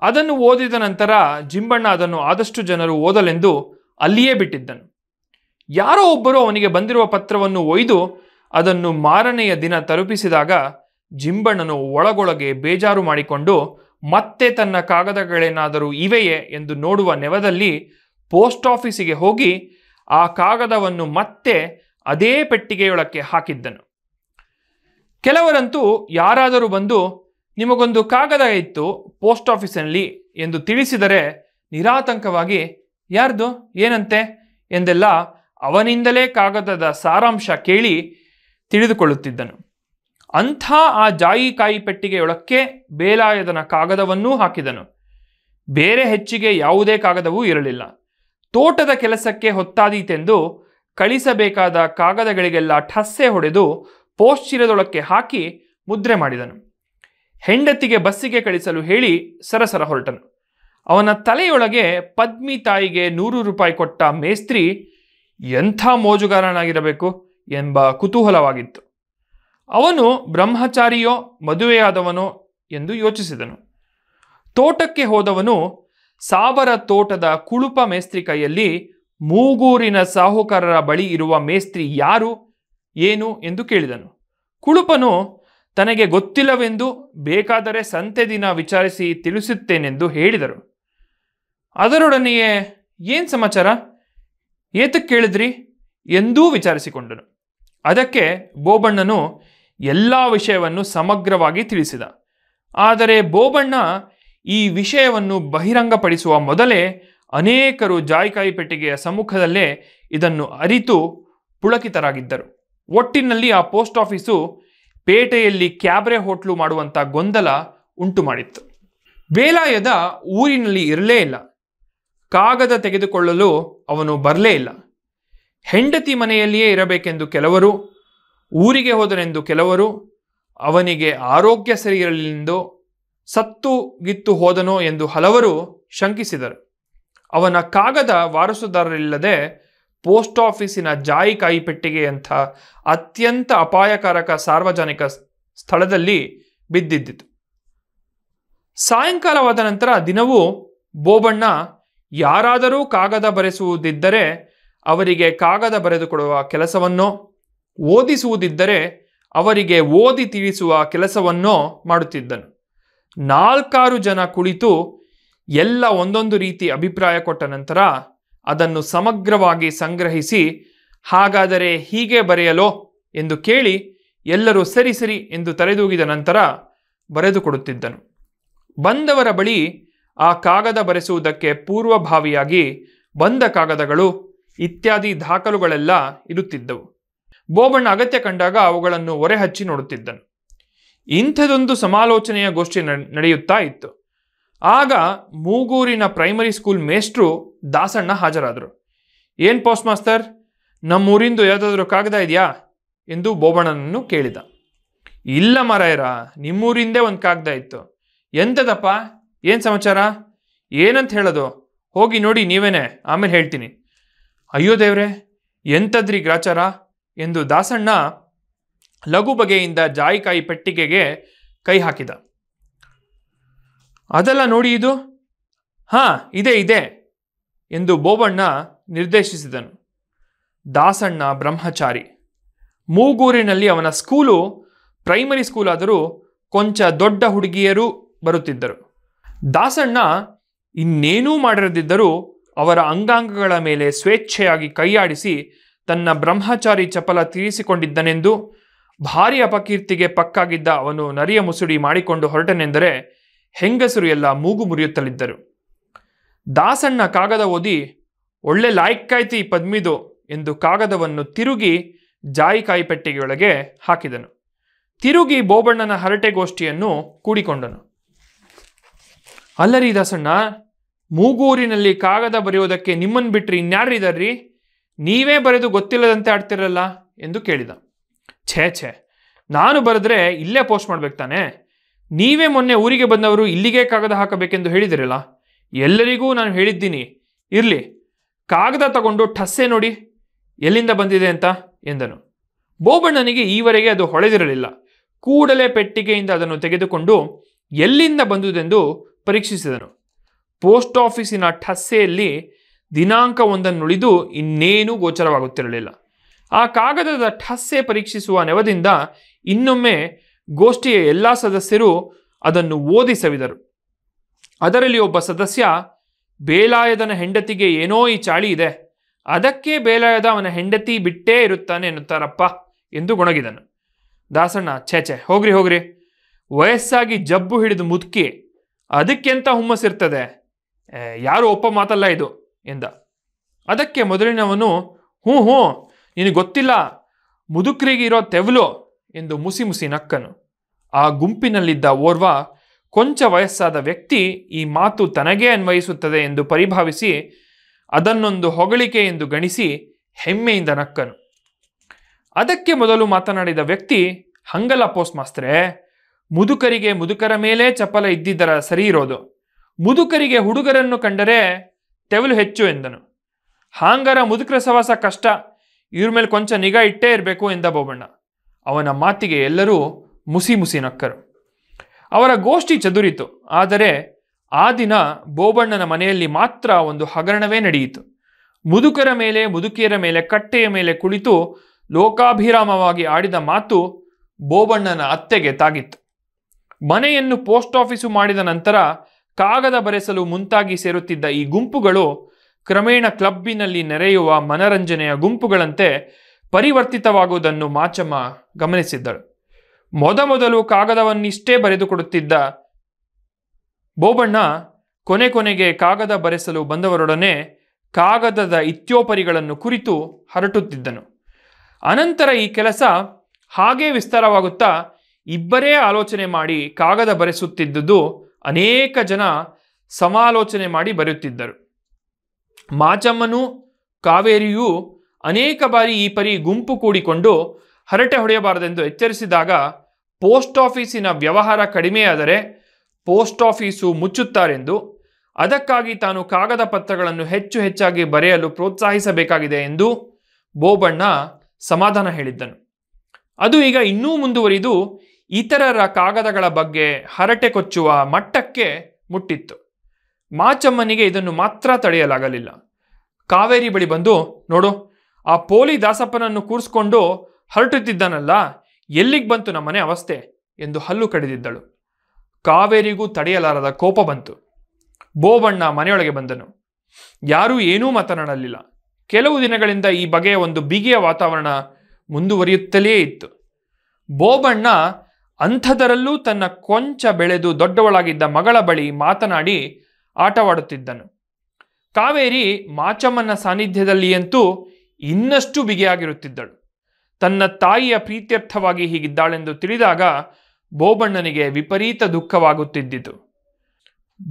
ಅದನ್ನು ಓದಿದ ನಂತರ ಜಿಂಬಣ್ಣ ಅದನ್ನು ಆದಷ್ಟು ಜನರು ಓದಲೆಂದು ಅಲ್ಲಿಯೇ ಬಿಟ್ಟಿದ್ದನು. ಯಾರೋ ಒಬ್ಬರು ಅವನಿಗೆ ಬಂದಿರುವ ಪತ್ರವನ್ನು ಒಯ್ದು ಅದನ್ನು ಮಾರನೆಯ ದಿನ ತಲುಪಿಸಿದಾಗ ಜಿಂಬಣ್ಣನು ಒಳಗೊಳಗೆ ಬೇಜಾರು ಮಾಡಿಕೊಂಡು, ಮತ್ತೆ ತನ್ನ ಕಾಗದಗಳೇನಾದರೂ ಇವೆಯೇ ಎಂದು ನೋಡುವ ನೆವದಲ್ಲಿ ಪೋಸ್ಟ್ ಆಫೀಸಿಗೆ ಹೋಗಿ ಆ ಕಾಗದವನ್ನು ಮತ್ತೆ ಅದೇ ಪೆಟ್ಟಿಗೆಯೊಳಕ್ಕೆ ಹಾಕಿದ್ದನು. ಕೆಲವರಂತೂ ಯಾರಾದರೂ ಬಂದು, ನಿಮಗೊಂದು ಕಾಗದ ಇತ್ತು ಪೋಸ್ಟ್ ಆಫೀಸಿನಲ್ಲಿ ಎಂದು ತಿಳಿಸಿದರೆ ನಿರಾತಂಕವಾಗಿ, ಯಾರ್ದು? ಏನಂತೆ? ಎಂದೆಲ್ಲ ಅವನಿಂದಲೇ ಕಾಗದದ ಸಾರಾಂಶ ಕೇಳಿ ತಿಳಿದುಕೊಳ್ಳುತ್ತಿದ್ದನು. ಅಂಥ ಆ ಜಾಯಿಕಾಯಿ ಪೆಟ್ಟಿಗೆಯೊಳಕ್ಕೆ ಬೇಲಾಯದನ ಕಾಗದವನ್ನೂ ಹಾಕಿದನು. ಬೇರೆ ಹೆಚ್ಚಿಗೆ ಯಾವುದೇ ಕಾಗದವೂ ಇರಲಿಲ್ಲ. ತೋಟದ ಕೆಲಸಕ್ಕೆ ಹೊತ್ತಾದೀತೆಂದು ಕಳಿಸಬೇಕಾದ ಕಾಗದಗಳಿಗೆಲ್ಲ ಠಸ್ಸೆ ಹೊಡೆದು ಪೋಸ್ಟ್ ಚೀಲದೊಳಕ್ಕೆ ಹಾಕಿ ಮುದ್ರೆ ಮಾಡಿದನು. ಹೆಂಡತಿಗೆ ಬಸ್ಸಿಗೆ ಕಳಿಸಲು ಹೇಳಿ ಸರಸರ ಹೊರಟನು. ಅವನ ತಲೆಯೊಳಗೆ ಪದ್ಮಿ ತಾಯಿಗೆ ನೂರು ರೂಪಾಯಿ ಕೊಟ್ಟ ಮೇಸ್ತ್ರಿ ಎಂಥ ಮೋಜುಗಾರನಾಗಿರಬೇಕು? ಎಂಬ ಕುತೂಹಲವಾಗಿತ್ತು. ಅವನು ಬ್ರಹ್ಮಚಾರಿಯೋ ಮದುವೆಯಾದವನೋ ಎಂದು ಯೋಚಿಸಿದನು. ತೋಟಕ್ಕೆ ಹೋದವನು ಸಾವರ ತೋಟದ ಕುಳುಪ ಮೇಸ್ತ್ರಿ ಕೈಯಲ್ಲಿ ಮೂಗೂರಿನ ಸಾಹುಕಾರರ ಬಳಿ ಇರುವ ಮೇಸ್ತ್ರಿ ಯಾರು, ಏನು ಎಂದು ಕೇಳಿದನು. ಕುಳುಪನು, ತನಗೆ ಗೊತ್ತಿಲ್ಲವೆಂದು ಬೇಕಾದರೆ ಸಂತೆ ದಿನ ವಿಚಾರಿಸಿ ತಿಳಿಸುತ್ತೇನೆಂದು ಹೇಳಿದರು. ಅದರೊಡನೆಯೇ ಏನು ಸಮಾಚಾರ? ಏತಕ್ಕೆ ಕೇಳಿದ್ರಿ? ಎಂದೂ ವಿಚಾರಿಸಿಕೊಂಡನು. ಅದಕ್ಕೆ ಬೋಬಣ್ಣನು ಎಲ್ಲ ವಿಷಯವನ್ನು ಸಮಗ್ರವಾಗಿ ತಿಳಿಸಿದ. ಆದರೆ ಬೋಬಣ್ಣ ಈ ವಿಷಯವನ್ನು ಬಹಿರಂಗಪಡಿಸುವ ಮೊದಲೇ ಅನೇಕರು ಜಾಯಿಕಾಯಿ ಪೆಟ್ಟಿಗೆಯ ಸಮ್ಮುಖದಲ್ಲೇ ಇದನ್ನು ಅರಿತು ಪುಳಕಿತರಾಗಿದ್ದರು. ಒಟ್ಟಿನಲ್ಲಿ ಆ ಪೋಸ್ಟ್ ಆಫೀಸು ಪೇಟೆಯಲ್ಲಿ ಕ್ಯಾಬ್ರೆ ಹೋಟ್ಲು ಮಾಡುವಂಥ ಗೊಂದಲ ಉಂಟು ಮಾಡಿತ್ತು. ಬೇಲಾಯದ ಊರಿನಲ್ಲಿ ಇರಲೇ ಇಲ್ಲ. ಕಾಗದ ತೆಗೆದುಕೊಳ್ಳಲು ಅವನು ಬರಲೇ ಇಲ್ಲ. ಹೆಂಡತಿ ಮನೆಯಲ್ಲಿಯೇ ಇರಬೇಕೆಂದು ಕೆಲವರು, ಊರಿಗೆ ಹೋದನೆಂದು ಕೆಲವರು, ಅವನಿಗೆ ಆರೋಗ್ಯ ಸರಿ ಸತ್ತು ಗಿತ್ತು ಹೋದನೋ ಎಂದು ಹಲವರು ಶಂಕಿಸಿದರು. ಅವನ ಕಾಗದ ವಾರಸುದಾರರಿಲ್ಲದೆ ಪೋಸ್ಟ್ ಆಫೀಸಿನ ಜಾಯಿಕಾಯಿ ಪೆಟ್ಟಿಗೆಯಂಥ ಅತ್ಯಂತ ಅಪಾಯಕಾರಕ ಸಾರ್ವಜನಿಕ ಸ್ಥಳದಲ್ಲಿ ಬಿದ್ದಿದ್ದಿತು. ಸಾಯಂಕಾಲವಾದ ನಂತರ ದಿನವೂ ಬೋಬಣ್ಣ ಯಾರಾದರೂ ಕಾಗದ ಬರೆಸುವುದಿದ್ದರೆ ಅವರಿಗೆ ಕಾಗದ ಬರೆದುಕೊಡುವ ಕೆಲಸವನ್ನೋ ಓದಿಸುವುದಿದ್ದರೆ ಅವರಿಗೆ ಓದಿ ತಿಳಿಸುವ ಕೆಲಸವನ್ನೋ ಮಾಡುತ್ತಿದ್ದನು. ನಾಲ್ಕಾರು ಜನ ಕುಳಿತು ಎಲ್ಲ ಒಂದೊಂದು ರೀತಿ ಅಭಿಪ್ರಾಯ ಕೊಟ್ಟ ನಂತರ ಅದನ್ನು ಸಮಗ್ರವಾಗಿ ಸಂಗ್ರಹಿಸಿ, ಹಾಗಾದರೆ ಹೀಗೆ ಬರೆಯಲೋ ಎಂದು ಕೇಳಿ ಎಲ್ಲರೂ ಸರಿ ಸರಿ ಎಂದು ತಲೆದೂಗಿದ ನಂತರ ಬರೆದುಕೊಡುತ್ತಿದ್ದನು. ಬಂದವರ ಬಳಿ ಆ ಕಾಗದ ಬರೆಸುವುದಕ್ಕೆ ಪೂರ್ವಭಾವಿಯಾಗಿ ಬಂದ ಕಾಗದಗಳು ಇತ್ಯಾದಿ ದಾಖಲುಗಳೆಲ್ಲ ಇರುತ್ತಿದ್ದವು. ಬೋಬಣ್ಣ ಅಗತ್ಯ ಕಂಡಾಗ ಅವುಗಳನ್ನು ಒರೆ ಹಚ್ಚಿ ನೋಡುತ್ತಿದ್ದನು. ಇಂಥದೊಂದು ಸಮಾಲೋಚನೆಯ ಗೋಷ್ಠಿ ನಡೆಯುತ್ತಾ ಇತ್ತು. ಆಗ ಮೂಗೂರಿನ ಪ್ರೈಮರಿ ಸ್ಕೂಲ್ ಮೇಷ್ಟ್ರು ದಾಸಣ್ಣ ಹಾಜರಾದರು. ಏನ್ ಪೋಸ್ಟ್ ಮಾಸ್ತರ್ ನಮ್ಮೂರಿಂದು ಯಾವುದಾದ್ರೂ ಕಾಗದ ಇದೆಯಾ? ಎಂದು ಬೋಬಣ್ಣನನ್ನು ಕೇಳಿದ. ಇಲ್ಲ ಮರಾಯರ, ನಿಮ್ಮೂರಿಂದೇ ಒಂದು ಕಾಗದ ಇತ್ತು. ಎಂಥದಪ್ಪ ಏನು ಸಮಾಚಾರ? ಏನಂತ ಹೇಳೋದು? ಹೋಗಿ ನೋಡಿ ನೀವೇನೆ, ಆಮೇಲೆ ಹೇಳ್ತೀನಿ. ಅಯ್ಯೋ ದೇವ್ರೆ ಎಂಥದ್ರಿ ಗ್ರಾಚಾರ? ಎಂದು ದಾಸಣ್ಣ ಲಘು ಬಗೆಯಿಂದ ಜಾಯಿಕಾಯಿ ಪೆಟ್ಟಿಗೆಗೆ ಕೈ ಹಾಕಿದ. ಅದೆಲ್ಲ ನೋಡಿ ಇದು? ಹಾಂ, ಇದೆ ಇದೆ ಎಂದು ಬೋಬಣ್ಣ ನಿರ್ದೇಶಿಸಿದನು. ದಾಸಣ್ಣ ಬ್ರಹ್ಮಚಾರಿ. ಮೂಗೂರಿನಲ್ಲಿ ಅವನ ಸ್ಕೂಲು, ಪ್ರೈಮರಿ ಸ್ಕೂಲ್ ಆದರೂ ಕೊಂಚ ದೊಡ್ಡ ಹುಡುಗಿಯರು ಬರುತ್ತಿದ್ದರು. ದಾಸಣ್ಣ ಇನ್ನೇನೂ ಮಾಡಿರದಿದ್ದರೂ ಅವರ ಅಂಗಾಂಗಗಳ ಮೇಲೆ ಸ್ವೇಚ್ಛೆಯಾಗಿ ಕೈಯಾಡಿಸಿ ತನ್ನ ಬ್ರಹ್ಮಚಾರಿ ಚಪಲ ತೀರಿಸಿಕೊಂಡಿದ್ದನೆಂದು ಭಾರಿ ಅಪಕೀರ್ತಿಗೆ ಪಕ್ಕಾಗಿದ್ದ ಅವನು ನರಿಯ ಮುಸುಡಿ ಮಾಡಿಕೊಂಡು ಹೊರಟನೆಂದರೆ ಹೆಂಗಸರು ಎಲ್ಲ ಮೂಗು ಮುರಿಯುತ್ತಲಿದ್ದರು. ದಾಸಣ್ಣ ಕಾಗದ ಓದಿ, ಒಳ್ಳೆ ಲಾಯಕ್ಕಾಯ್ತಿ ಪದ್ಮಿದು ಎಂದು ಕಾಗದವನ್ನು ತಿರುಗಿ ಜಾಯಿಕಾಯಿ ಪೆಟ್ಟಿಗೆಯೊಳಗೆ ಹಾಕಿದನು. ತಿರುಗಿ ಬೋಬಣ್ಣನ ಹರಟೆಗೋಷ್ಠಿಯನ್ನು ಕೂಡಿಕೊಂಡನು. ಅಲ್ಲರಿ ದಾಸಣ್ಣ ಮೂಗೂರಿನಲ್ಲಿ ಕಾಗದ ಬರೆಯುವುದಕ್ಕೆ ನಿಮ್ಮನ್ನು ಬಿಟ್ರಿ ಇನ್ಯಾರಿದಾರ್ರಿ ನೀವೇ ಬರೆದು ಗೊತ್ತಿಲ್ಲದಂತೆ ಆಡ್ತಿರಲ್ಲ ಎಂದು ಕೇಳಿದ. ಛೇ ಛೇ, ನಾನು ಬರೆದ್ರೆ ಇಲ್ಲೇ ಪೋಸ್ಟ್ ಮಾಡ್ಬೇಕು ತಾನೆ? ನೀವೇ ಮೊನ್ನೆ ಊರಿಗೆ ಬಂದವರು ಇಲ್ಲಿಗೆ ಕಾಗದ ಹಾಕಬೇಕೆಂದು ಹೇಳಿದಿರಲ್ಲ? ಎಲ್ಲರಿಗೂ ನಾನು ಹೇಳಿದ್ದೀನಿ. ಇರಲಿ, ಕಾಗದ ತಗೊಂಡು ಠಸ್ಸೆ ನೋಡಿ, ಎಲ್ಲಿಂದ ಬಂದಿದೆ ಅಂತ ಎಂದನು. ಬೋಬಣ್ಣನಿಗೆ ಈವರೆಗೆ ಅದು ಹೊಳೆದಿರಲಿಲ್ಲ. ಕೂಡಲೇ ಪೆಟ್ಟಿಗೆಯಿಂದ ಅದನ್ನು ತೆಗೆದುಕೊಂಡು ಎಲ್ಲಿಂದ ಬಂದುದೆಂದು ಪರೀಕ್ಷಿಸಿದನು. ಪೋಸ್ಟ್ ಆಫೀಸಿನ ಠಸ್ಸೆಯಲ್ಲಿ ದಿನಾಂಕ ಒಂದನ್ನುಳಿದು ಇನ್ನೇನೂ ಗೋಚರವಾಗುತ್ತಿರಲಿಲ್ಲ. ಆ ಕಾಗದದ ಠಸ್ಸೆ ಪರೀಕ್ಷಿಸುವ ನೆವದಿಂದ ಇನ್ನೊಮ್ಮೆ ಗೋಷ್ಠಿಯ ಎಲ್ಲ ಸದಸ್ಯರು ಅದನ್ನು ಓದಿ ಸವಿದರು. ಅದರಲ್ಲಿ ಒಬ್ಬ ಸದಸ್ಯ, ಬೇಲಾಯದನ ಹೆಂಡತಿಗೆ ಏನೋ ಈ ಚಾಳಿ ಇದೆ. ಅದಕ್ಕೆ ಬೇಲಾಯದ ಅವನ ಹೆಂಡತಿ ಬಿಟ್ಟೇ ಇರುತ್ತಾನೆ ಎನ್ನುತ್ತಾರಪ್ಪ ಎಂದು ಗೊಣಗಿದನು. ದಾಸಣ್ಣ, ಛೇ ಛೇ, ಹೋಗ್ರಿ ಹೋಗ್ರಿ. ವಯಸ್ಸಾಗಿ ಜಬ್ಬು ಹಿಡಿದು ಮುದುಕಿ ಅದಕ್ಕೆಂತ ಹುಮ್ಮಸ್ಸಿರ್ತದೆ? ಯಾರು ಒಪ್ಪ ಮಾತಲ್ಲ ಇದು ಎಂದ. ಅದಕ್ಕೆ ಮೊದಲಿನವನು, ಹ್ಞೂ ಹ್ಞೂ, ನಿನಗೆ ಗೊತ್ತಿಲ್ಲ ಮುದುಕರಿಗಿರೋ ತೆವಲು ಎಂದು ಮುಸಿ ಮುಸಿ ನಕ್ಕನು. ಆ ಗುಂಪಿನಲ್ಲಿದ್ದ ಓರ್ವ ಕೊಂಚ ವಯಸ್ಸಾದ ವ್ಯಕ್ತಿ ಈ ಮಾತು ತನಗೇ ಅನ್ವಯಿಸುತ್ತದೆ ಎಂದು ಪರಿಭಾವಿಸಿ ಅದನ್ನೊಂದು ಹೊಗಳಿಕೆ ಎಂದು ಗಣಿಸಿ ಹೆಮ್ಮೆಯಿಂದ ನಕ್ಕನು. ಅದಕ್ಕೆ ಮೊದಲು ಮಾತನಾಡಿದ ವ್ಯಕ್ತಿ, ಹಂಗಲ ಪೋಸ್ಟ್ ಮಾಸ್ತ್ರೆ ಮುದುಕರಿಗೆ ಮುದುಕರ ಮೇಲೆ ಚಪಲ ಇದ್ದಿದ್ದರ ಸರಿ ಇರೋದು. ಮುದುಕರಿಗೆ ಹುಡುಗರನ್ನು ಕಂಡರೆ ತೆವಲು ಹೆಚ್ಚು ಎಂದನು. ಹಾಂಗರ ಮುದುಕರ ಸವಾಸ ಕಷ್ಟ, ಇವ್ರ ಮೇಲೆ ಕೊಂಚ ನಿಗಾ ಇಟ್ಟೇ ಇರಬೇಕು ಎಂದ ಬೋಬಣ್ಣ. ಅವನ ಮಾತಿಗೆ ಎಲ್ಲರೂ ಮುಸಿ ಮುಸಿ ನಕ್ಕರು. ಅವರ ಗೋಷ್ಠಿ ಚದುರಿತು, ಆದರೆ ಆ ದಿನ ಬೋಬಣ್ಣನ ಮನೆಯಲ್ಲಿ ಮಾತ್ರ ಒಂದು ಹಗರಣವೇ ನಡೆಯಿತು. ಮುದುಕರ ಮೇಲೆ, ಮುದುಕಿಯರ ಮೇಲೆ, ಕಟ್ಟೆಯ ಮೇಲೆ ಕುಳಿತು ಲೋಕಾಭಿರಾಮವಾಗಿ ಆಡಿದ ಮಾತು ಬೋಬಣ್ಣನ ಅತ್ತೆಗೆ ತಾಗಿತ್ತು. ಮನೆಯನ್ನು ಪೋಸ್ಟ್ ಆಫೀಸು ಮಾಡಿದ ನಂತರ ಕಾಗದ ಬರೆಸಲು ಮುಂತಾಗಿ ಸೇರುತ್ತಿದ್ದ ಈ ಗುಂಪುಗಳು ಕ್ರಮೇಣ ಕ್ಲಬ್ಬಿನಲ್ಲಿ ನೆರೆಯುವ ಮನರಂಜನೆಯ ಗುಂಪುಗಳಂತೆ ಪರಿವರ್ತಿತವಾಗುವುದನ್ನು ಮಾಚಮ್ಮ ಗಮನಿಸಿದ್ದಳು. ಮೊದಮೊದಲು ಕಾಗದವನ್ನಿಷ್ಟೇ ಬರೆದುಕೊಡುತ್ತಿದ್ದ ಬೋಬಣ್ಣ ಕೊನೆ ಕೊನೆಗೆ ಕಾಗದ ಬರೆಸಲು ಬಂದವರೊಡನೆ ಕಾಗದದ ಇತ್ಯೋಪರಿಗಳನ್ನು ಕುರಿತು ಹರಟುತ್ತಿದ್ದನು. ಅನಂತರ ಈ ಕೆಲಸ ಹಾಗೇ ವಿಸ್ತಾರವಾಗುತ್ತಾ ಇಬ್ಬರೇ ಆಲೋಚನೆ ಮಾಡಿ ಕಾಗದ ಬರೆಸುತ್ತಿದ್ದುದು ಅನೇಕ ಜನ ಸಮಾಲೋಚನೆ ಮಾಡಿ ಬರೆಯುತ್ತಿದ್ದರು. ಮಾಚಮ್ಮನೂ ಕಾವೇರಿಯೂ ಅನೇಕ ಬಾರಿ ಈ ಪರಿ ಗುಂಪು ಕೂಡಿಕೊಂಡು ಹರಟೆ ಹೊಡೆಯಬಾರದೆಂದು ಎಚ್ಚರಿಸಿದಾಗ ಪೋಸ್ಟ್ ಆಫೀಸಿನ ವ್ಯವಹಾರ ಕಡಿಮೆಯಾದರೆ ಪೋಸ್ಟ್ ಆಫೀಸು ಮುಚ್ಚುತ್ತಾರೆಂದು, ಅದಕ್ಕಾಗಿ ತಾನು ಕಾಗದ ಪತ್ರಗಳನ್ನು ಹೆಚ್ಚು ಹೆಚ್ಚಾಗಿ ಬರೆಯಲು ಪ್ರೋತ್ಸಾಹಿಸಬೇಕಾಗಿದೆ ಎಂದು ಬೋಬಣ್ಣ ಸಮಾಧಾನ ಹೇಳಿದ್ದನು. ಅದು ಈಗ ಇನ್ನೂ ಮುಂದುವರಿದು ಇತರರ ಕಾಗದಗಳ ಬಗ್ಗೆ ಹರಟೆ ಕೊಚ್ಚುವ ಮಟ್ಟಕ್ಕೆ ಮುಟ್ಟಿತ್ತು. ಮಾಚಮ್ಮನಿಗೆ ಇದನ್ನು ಮಾತ್ರ ತಡೆಯಲಾಗಲಿಲ್ಲ. ಕಾವೇರಿ ಬಳಿ ಬಂದು, ನೋಡು, ಆ ಪೋಲಿ ದಾಸಪ್ಪನನ್ನು ಕೂರಿಸ್ಕೊಂಡು ಹರಟುತ್ತಿದ್ದಾನಲ್ಲ, ಎಲ್ಲಿಗೆ ಬಂತು ನಮ್ಮನೆ ಅವಸ್ಥೆ? ಎಂದು ಹಲ್ಲು ಕಡಿದಿದ್ದಳು. ಕಾವೇರಿಗೂ ತಡೆಯಲಾರದ ಕೋಪ ಬಂತು. ಬೋಬಣ್ಣ ಮನೆಯೊಳಗೆ ಬಂದನು. ಯಾರೂ ಏನೂ ಮಾತನಾಡಲಿಲ್ಲ. ಕೆಲವು ದಿನಗಳಿಂದ ಈ ಬಗೆಯ ಒಂದು ಬಿಗಿಯ ವಾತಾವರಣ ಮುಂದುವರಿಯುತ್ತಲೇ ಇತ್ತು. ಬೋಬಣ್ಣ ಅಂಥದರಲ್ಲೂ ತನ್ನ ಕೊಂಚ ಬೆಳೆದು ದೊಡ್ಡವಳಾಗಿದ್ದ ಮಗಳ ಬಳಿ ಮಾತನಾಡಿ ಆಟವಾಡುತ್ತಿದ್ದನು. ಕಾವೇರಿ ಮಾಚಮ್ಮನ ಸಾನ್ನಿಧ್ಯದಲ್ಲಿಯಂತೂ ಇನ್ನಷ್ಟು ಬಿಗಿಯಾಗಿರುತ್ತಿದ್ದಳು. ತನ್ನ ತಾಯಿಯ ಪ್ರೀತ್ಯರ್ಥವಾಗಿ ಹೀಗಿದ್ದಾಳೆಂದು ತಿಳಿದಾಗ ಬೋಬಣ್ಣನಿಗೆ ವಿಪರೀತ ದುಃಖವಾಗುತ್ತಿದ್ದಿತು.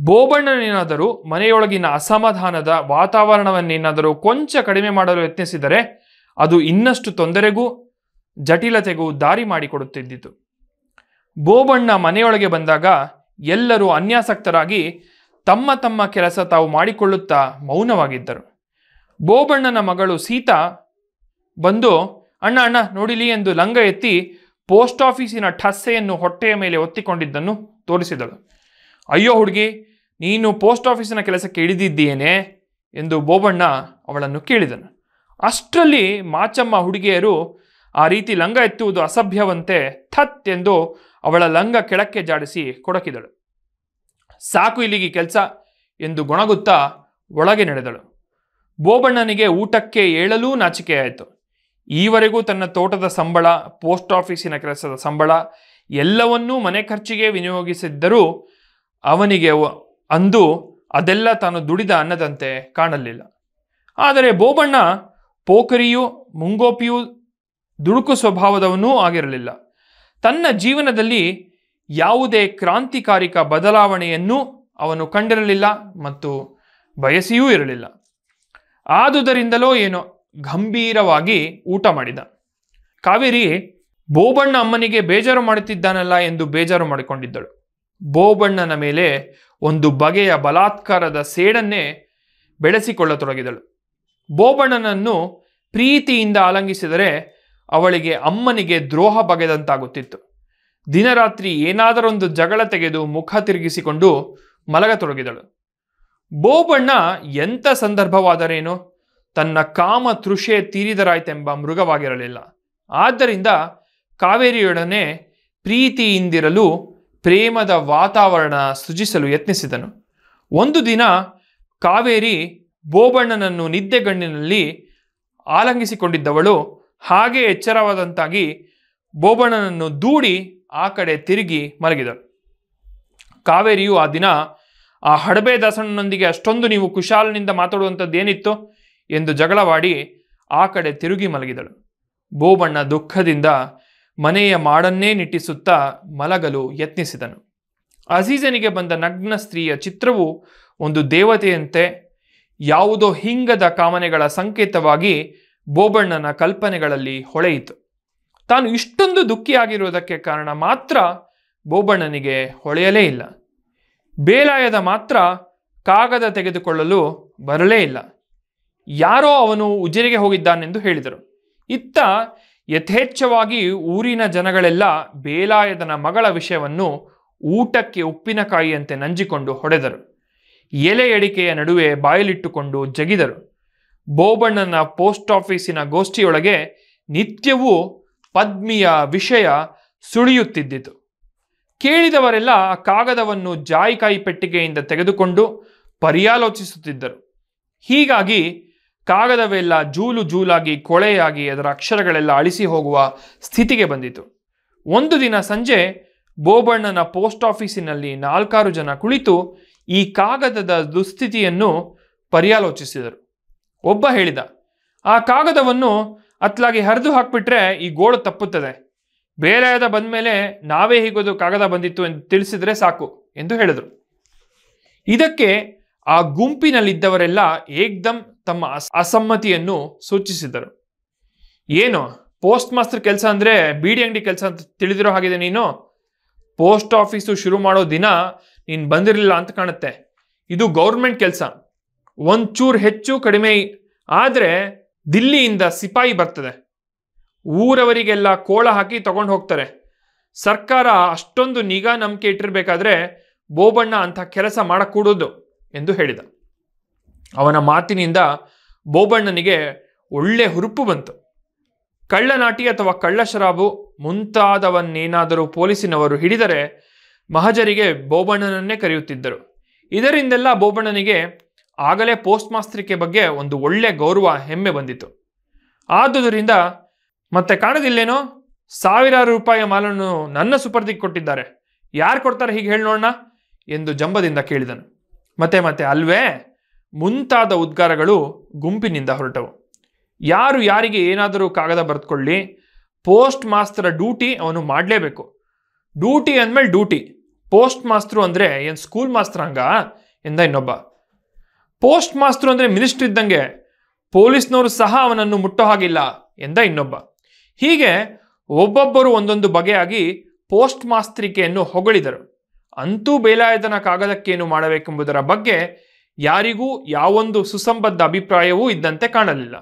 ಬೋಬಣ್ಣನೇನಾದರೂ ಮನೆಯೊಳಗಿನ ಅಸಮಾಧಾನದ ವಾತಾವರಣವನ್ನೇನಾದರೂ ಕೊಂಚ ಕಡಿಮೆ ಮಾಡಲು ಯತ್ನಿಸಿದರೆ ಅದು ಇನ್ನಷ್ಟು ತೊಂದರೆಗೂ ಜಟಿಲತೆಗೂ ದಾರಿ ಮಾಡಿಕೊಡುತ್ತಿದ್ದಿತು. ಬೋಬಣ್ಣ ಮನೆಯೊಳಗೆ ಬಂದಾಗ ಎಲ್ಲರೂ ಅನ್ಯಾಸಕ್ತರಾಗಿ ತಮ್ಮ ತಮ್ಮ ಕೆಲಸ ತಾವು ಮಾಡಿಕೊಳ್ಳುತ್ತಾ ಮೌನವಾಗಿದ್ದರು. ಬೋಬಣ್ಣನ ಮಗಳು ಸೀತಾ ಬಂದು, ಅಣ್ಣ ಅಣ್ಣ, ನೋಡಿಲಿ ಎಂದು ಲಂಗ ಎತ್ತಿ ಪೋಸ್ಟ್ ಆಫೀಸಿನ ಠಸ್ಸೆಯನ್ನು ಹೊಟ್ಟೆಯ ಮೇಲೆ ಒತ್ತಿಕೊಂಡಿದ್ದನ್ನು ತೋರಿಸಿದಳು. ಅಯ್ಯೋ ಹುಡುಗಿ, ನೀನು ಪೋಸ್ಟ್ ಆಫೀಸಿನ ಕೆಲಸಕ್ಕೆ ಇಳಿದಿದ್ದೀಯೇನೆ? ಎಂದು ಬೋಬಣ್ಣ ಅವಳನ್ನು ಕೇಳಿದನು. ಅಷ್ಟರಲ್ಲಿ ಮಾಚಮ್ಮ ಹುಡುಗಿಯರು ಆ ರೀತಿ ಲಂಗ ಎತ್ತುವುದು ಅಸಭ್ಯವಂತೆ ಥತ್ ಎಂದು ಅವಳ ಲಂಗ ಕೆಳಕ್ಕೆ ಜಾಡಿಸಿ ಕೊಡಕಿದಳು. ಸಾಕು ಇಲ್ಲಿಗೆ ಕೆಲಸ ಎಂದು ಗೊಣಗುತ್ತಾ ಒಳಗೆ ನಡೆದಳು. ಬೋಬಣ್ಣನಿಗೆ ಊಟಕ್ಕೆ ಏಳಲೂ ನಾಚಿಕೆಯಾಯಿತು. ಈವರೆಗೂ ತನ್ನ ತೋಟದ ಸಂಬಳ, ಪೋಸ್ಟ್ ಆಫೀಸಿನ ಕೆಲಸದ ಸಂಬಳ ಎಲ್ಲವನ್ನೂ ಮನೆ ಖರ್ಚಿಗೆ ವಿನಿಯೋಗಿಸಿದ್ದರೂ ಅವನಿಗೆ ಅಂದು ಅದೆಲ್ಲ ತಾನು ದುಡಿದ ಅನ್ನದಂತೆ ಕಾಣಲಿಲ್ಲ. ಆದರೆ ಬೋಬಣ್ಣ ಪೋಖರಿಯೂ, ಮುಂಗೋಪಿಯೂ ದುಡುಕು ಸ್ವಭಾವದವನೂ ಆಗಿರಲಿಲ್ಲ. ತನ್ನ ಜೀವನದಲ್ಲಿ ಯಾವುದೇ ಕ್ರಾಂತಿಕಾರಿಕ ಬದಲಾವಣೆಯನ್ನು ಅವನು ಕಂಡಿರಲಿಲ್ಲ ಮತ್ತು ಬಯಸಿಯೂ ಇರಲಿಲ್ಲ. ಆದುದರಿಂದಲೋ ಏನೋ ಗಂಭೀರವಾಗಿ ಊಟ ಮಾಡಿದ. ಕಾವೇರಿ ಬೋಬಣ್ಣ ಅಮ್ಮನಿಗೆ ಬೇಜಾರು ಮಾಡುತ್ತಿದ್ದಾನಲ್ಲ ಎಂದು ಬೇಜಾರು ಮಾಡಿಕೊಂಡಿದ್ದಳು. ಬೋಬಣ್ಣನ ಮೇಲೆ ಒಂದು ಬಗೆಯ ಬಲಾತ್ಕಾರದ ಸೇಡನ್ನೇ ಬೆಳೆಸಿಕೊಳ್ಳತೊಡಗಿದಳು. ಬೋಬಣ್ಣನನ್ನು ಪ್ರೀತಿಯಿಂದ ಆಲಂಗಿಸಿದರೆ ಅವಳಿಗೆ ಅಮ್ಮನಿಗೆ ದ್ರೋಹ ಬಗೆದಂತಾಗುತ್ತಿತ್ತು. ದಿನರಾತ್ರಿ ಏನಾದರೊಂದು ಜಗಳ ತೆಗೆದು ಮುಖ ತಿರುಗಿಸಿಕೊಂಡು ಮಲಗತೊಡಗಿದಳು. ಬೋಬಣ್ಣ ಎಂಥ ಸಂದರ್ಭವಾದರೇನು? ತನ್ನ ಕಾಮ ತೃಷೆ ತೀರಿದರಾಯ್ತೆಂಬ ಮೃಗವಾಗಿರಲಿಲ್ಲ. ಆದ್ದರಿಂದ ಕಾವೇರಿಯೊಡನೆ ಪ್ರೀತಿಯಿಂದಿರಲು ಪ್ರೇಮದ ವಾತಾವರಣ ಸೃಜಿಸಲು ಯತ್ನಿಸಿದನು. ಒಂದು ದಿನ ಕಾವೇರಿ ಬೋಬಣ್ಣನನ್ನು ನಿದ್ದೆಗಣ್ಣಿನಲ್ಲಿ ಆಲಂಗಿಸಿಕೊಂಡಿದ್ದವಳು ಹಾಗೆ ಎಚ್ಚರವಾದಂತಾಗಿ ಬೋಬಣ್ಣನನ್ನು ದೂಡಿ ಆ ಕಡೆ ತಿರುಗಿ ಮಲಗಿದಳು ಕಾವೇರಿಯು ಆ ದಿನ ಆ ಹಡಬೆ ದಾಸಣ್ಣನೊಂದಿಗೆ ಅಷ್ಟೊಂದು ನೀವು ಕುಶಾಲನಿಂದ ಮಾತಾಡುವಂಥದ್ದು ಏನಿತ್ತು ಎಂದು ಜಗಳವಾಡಿ ಆ ಕಡೆ ತಿರುಗಿ ಮಲಗಿದಳು. ಬೋಬಣ್ಣ ದುಃಖದಿಂದ ಮನೆಯ ಮಾಡನ್ನೇ ನಿಟ್ಟಿಸುತ್ತಾ ಮಲಗಲು ಯತ್ನಿಸಿದನು. ಅಜೀಜನಿಗೆ ಬಂದ ನಗ್ನ ಸ್ತ್ರೀಯ ಚಿತ್ರವು ಒಂದು ದೇವತೆಯಂತೆ ಯಾವುದೋ ಹಿಂಗದ ಕಾಮನೆಗಳ ಸಂಕೇತವಾಗಿ ಬೋಬಣ್ಣನ ಕಲ್ಪನೆಗಳಲ್ಲಿ ಹೊಳೆಯಿತು. ತಾನು ಇಷ್ಟೊಂದು ದುಃಖಿಯಾಗಿರುವುದಕ್ಕೆ ಕಾರಣ ಮಾತ್ರ ಬೋಬಣ್ಣನಿಗೆ ಹೊಳೆಯಲೇ ಇಲ್ಲ. ಬೇಲಾಯದ ಮಾತ್ರ ಕಾಗದ ತೆಗೆದುಕೊಳ್ಳಲು ಬರಲೇ ಇಲ್ಲ. ಯಾರೋ ಅವನು ಉಜಿರೆಗೆ ಹೋಗಿದ್ದಾನೆಂದು ಹೇಳಿದರು. ಇತ್ತ ಯಥೇಚ್ಛವಾಗಿ ಊರಿನ ಜನಗಳೆಲ್ಲ ಬೇಲಾಯದನ ಮಗಳ ವಿಷಯವನ್ನು ಊಟಕ್ಕೆ ಉಪ್ಪಿನಕಾಯಿಯಂತೆ ನಂಜಿಕೊಂಡು ಹೊಡೆದರು. ಎಲೆ ಎಡಿಕೆಯ ನಡುವೆ ಬಾಯಲಿಟ್ಟುಕೊಂಡು ಜಗಿದರು. ಬೋಬಣ್ಣನ ಪೋಸ್ಟ್ ಆಫೀಸಿನ ಗೋಷ್ಠಿಯೊಳಗೆ ನಿತ್ಯವೂ ಪದ್ಮಿಯ ವಿಷಯ ಸುಳಿಯುತ್ತಿದ್ದಿತು. ಕೇಳಿದವರೆಲ್ಲ ಆ ಕಾಗದವನ್ನು ಜಾಯಿಕಾಯಿ ಪೆಟ್ಟಿಗೆಯಿಂದ ತೆಗೆದುಕೊಂಡು ಪರ್ಯಾಲೋಚಿಸುತ್ತಿದ್ದರು. ಹೀಗಾಗಿ ಕಾಗದವೆಲ್ಲ ಜೂಲು ಜೂಲಾಗಿ ಕೊಳೆಯಾಗಿ ಅದರ ಅಕ್ಷರಗಳೆಲ್ಲ ಅಳಿಸಿ ಹೋಗುವ ಸ್ಥಿತಿಗೆ ಬಂದಿತು. ಒಂದು ದಿನ ಸಂಜೆ ಬೋಬಣ್ಣನ ಪೋಸ್ಟ್ ಆಫೀಸಿನಲ್ಲಿ ನಾಲ್ಕಾರು ಜನ ಕುಳಿತು ಈ ಕಾಗದದ ದುಸ್ಥಿತಿಯನ್ನು ಪರ್ಯಾಲೋಚಿಸಿದರು. ಒಬ್ಬ ಹೇಳಿದ, ಆ ಕಾಗದವನ್ನು ಅತ್ಲಾಗಿ ಹರಿದು ಹಾಕ್ಬಿಟ್ರೆ ಈ ಗೋಳು ತಪ್ಪುತ್ತದೆ. ಬೇರೆಯಾದ ಬಂದಮೇಲೆ ನಾವೇ ಹೀಗೋದು ಕಾಗದ ಬಂದಿತ್ತು ಎಂದು ತಿಳಿಸಿದ್ರೆ ಸಾಕು ಎಂದು ಹೇಳಿದರು. ಇದಕ್ಕೆ ಆ ಗುಂಪಿನಲ್ಲಿದ್ದವರೆಲ್ಲ ಏಕ್ದಮ್ ತಮ್ಮ ಅಸ್- ಅಸಮ್ಮತಿಯನ್ನು ಸೂಚಿಸಿದರು. ಏನು, ಪೋಸ್ಟ್ ಮಾಸ್ಟರ್ ಕೆಲಸ ಅಂದರೆ ಬೀಡಿ ಅಂಗಡಿ ಕೆಲಸ ಅಂತ ತಿಳಿದಿರೋ ಹಾಗಿದೆ ನೀನು? ಪೋಸ್ಟ್ ಆಫೀಸು ಶುರು ಮಾಡೋ ದಿನ ನೀನು ಬಂದಿರಲಿಲ್ಲ ಅಂತ ಕಾಣುತ್ತೆ. ಇದು ಗೌರ್ಮೆಂಟ್ ಕೆಲಸ. ಒಂಚೂರು ಹೆಚ್ಚು ಕಡಿಮೆ ಆದರೆ ದಿಲ್ಲಿಯಿಂದ ಸಿಪಾಯಿ ಬರ್ತದೆ. ಊರವರಿಗೆಲ್ಲ ಕೋಳ ಹಾಕಿ ತಗೊಂಡು ಹೋಗ್ತಾರೆ. ಸರ್ಕಾರ ಅಷ್ಟೊಂದು ನಿಗಾ ನಂಬಿಕೆ ಇಟ್ಟಿರಬೇಕಾದ್ರೆ ಬೋಬಣ್ಣ ಅಂಥ ಕೆಲಸ ಮಾಡಕೂಡುದು ಎಂದು ಹೇಳಿದ. ಅವನ ಮಾತಿನಿಂದ ಬೋಬಣ್ಣನಿಗೆ ಒಳ್ಳೆ ಹುರುಪು ಬಂತು. ಕಳ್ಳನಾಟಿ ಅಥವಾ ಕಳ್ಳ ಶರಾಬು ಮುಂತಾದವನ್ನೇನಾದರೂ ಪೊಲೀಸಿನವರು ಹಿಡಿದರೆ ಮಹಜರಿಗೆ ಬೋಬಣ್ಣನನ್ನೇ ಕರೆಯುತ್ತಿದ್ದರು. ಇದರಿಂದೆಲ್ಲ ಬೋಬಣ್ಣನಿಗೆ ಆಗಲೇ ಪೋಸ್ಟ್ ಮಾಸ್ತ್ರಿಕೆ ಬಗ್ಗೆ ಒಂದು ಒಳ್ಳೆ ಗೌರವ ಹೆಮ್ಮೆ ಬಂದಿತ್ತು. ಆದುದರಿಂದ ಮತ್ತೆ ಕಾಣದಿಲ್ಲೇನೋ? ಸಾವಿರಾರು ರೂಪಾಯಿಯ ಮಾಲನ್ನು ನನ್ನ ಸುಪರ್ದಿಗೆ ಕೊಟ್ಟಿದ್ದಾರೆ. ಯಾರು ಕೊಡ್ತಾರೆ ಹೀಗೆ ಹೇಳಿ ನೋಡೋಣ ಎಂದು ಜಂಬದಿಂದ ಕೇಳಿದನು. ಮತ್ತೆ ಮತ್ತೆ ಅಲ್ವೇ? ಮುಂತಾದ ಉದ್ಗಾರಗಳು ಗುಂಪಿನಿಂದ ಹೊರಟವು. ಯಾರು ಯಾರಿಗೆ ಏನಾದರೂ ಕಾಗದ ಬರೆದುಕೊಳ್ಳಿ ಪೋಸ್ಟ್ ಮಾಸ್ತರ ಡ್ಯೂಟಿ ಅವನು ಮಾಡಲೇಬೇಕು. ಡ್ಯೂಟಿ ಅಂದಮೇಲೆ ಡ್ಯೂಟಿ. ಪೋಸ್ಟ್ ಮಾಸ್ತರು ಅಂದರೆ ಏನು ಸ್ಕೂಲ್ ಮಾಸ್ತರ ಹಂಗ ಎಂದ ಇನ್ನೊಬ್ಬ. ಪೋಸ್ಟ್ ಮಾಸ್ಟರ್ ಅಂದರೆ ಮಿನಿಸ್ಟರ್ ಇದ್ದಂಗೆ ಪೊಲೀಸ್ನವರು ಸಹ ಅವನನ್ನು ಮುಟ್ಟೋ ಹಾಗಿಲ್ಲ ಎಂದ ಇನ್ನೊಬ್ಬ. ಹೀಗೆ ಒಬ್ಬೊಬ್ಬರು ಒಂದೊಂದು ಬಗೆಯಾಗಿ ಪೋಸ್ಟ್ ಮಾಸ್ತ್ರಿಕೆಯನ್ನು ಹೊಗಳಿದರು. ಅಂತೂ ಬೇಲಾಯದನ ಕಾಗದಕ್ಕೇನು ಮಾಡಬೇಕೆಂಬುದರ ಬಗ್ಗೆ ಯಾರಿಗೂ ಯಾವೊಂದು ಸುಸಂಬದ್ಧ ಅಭಿಪ್ರಾಯವೂ ಇದ್ದಂತೆ ಕಾಣಲಿಲ್ಲ.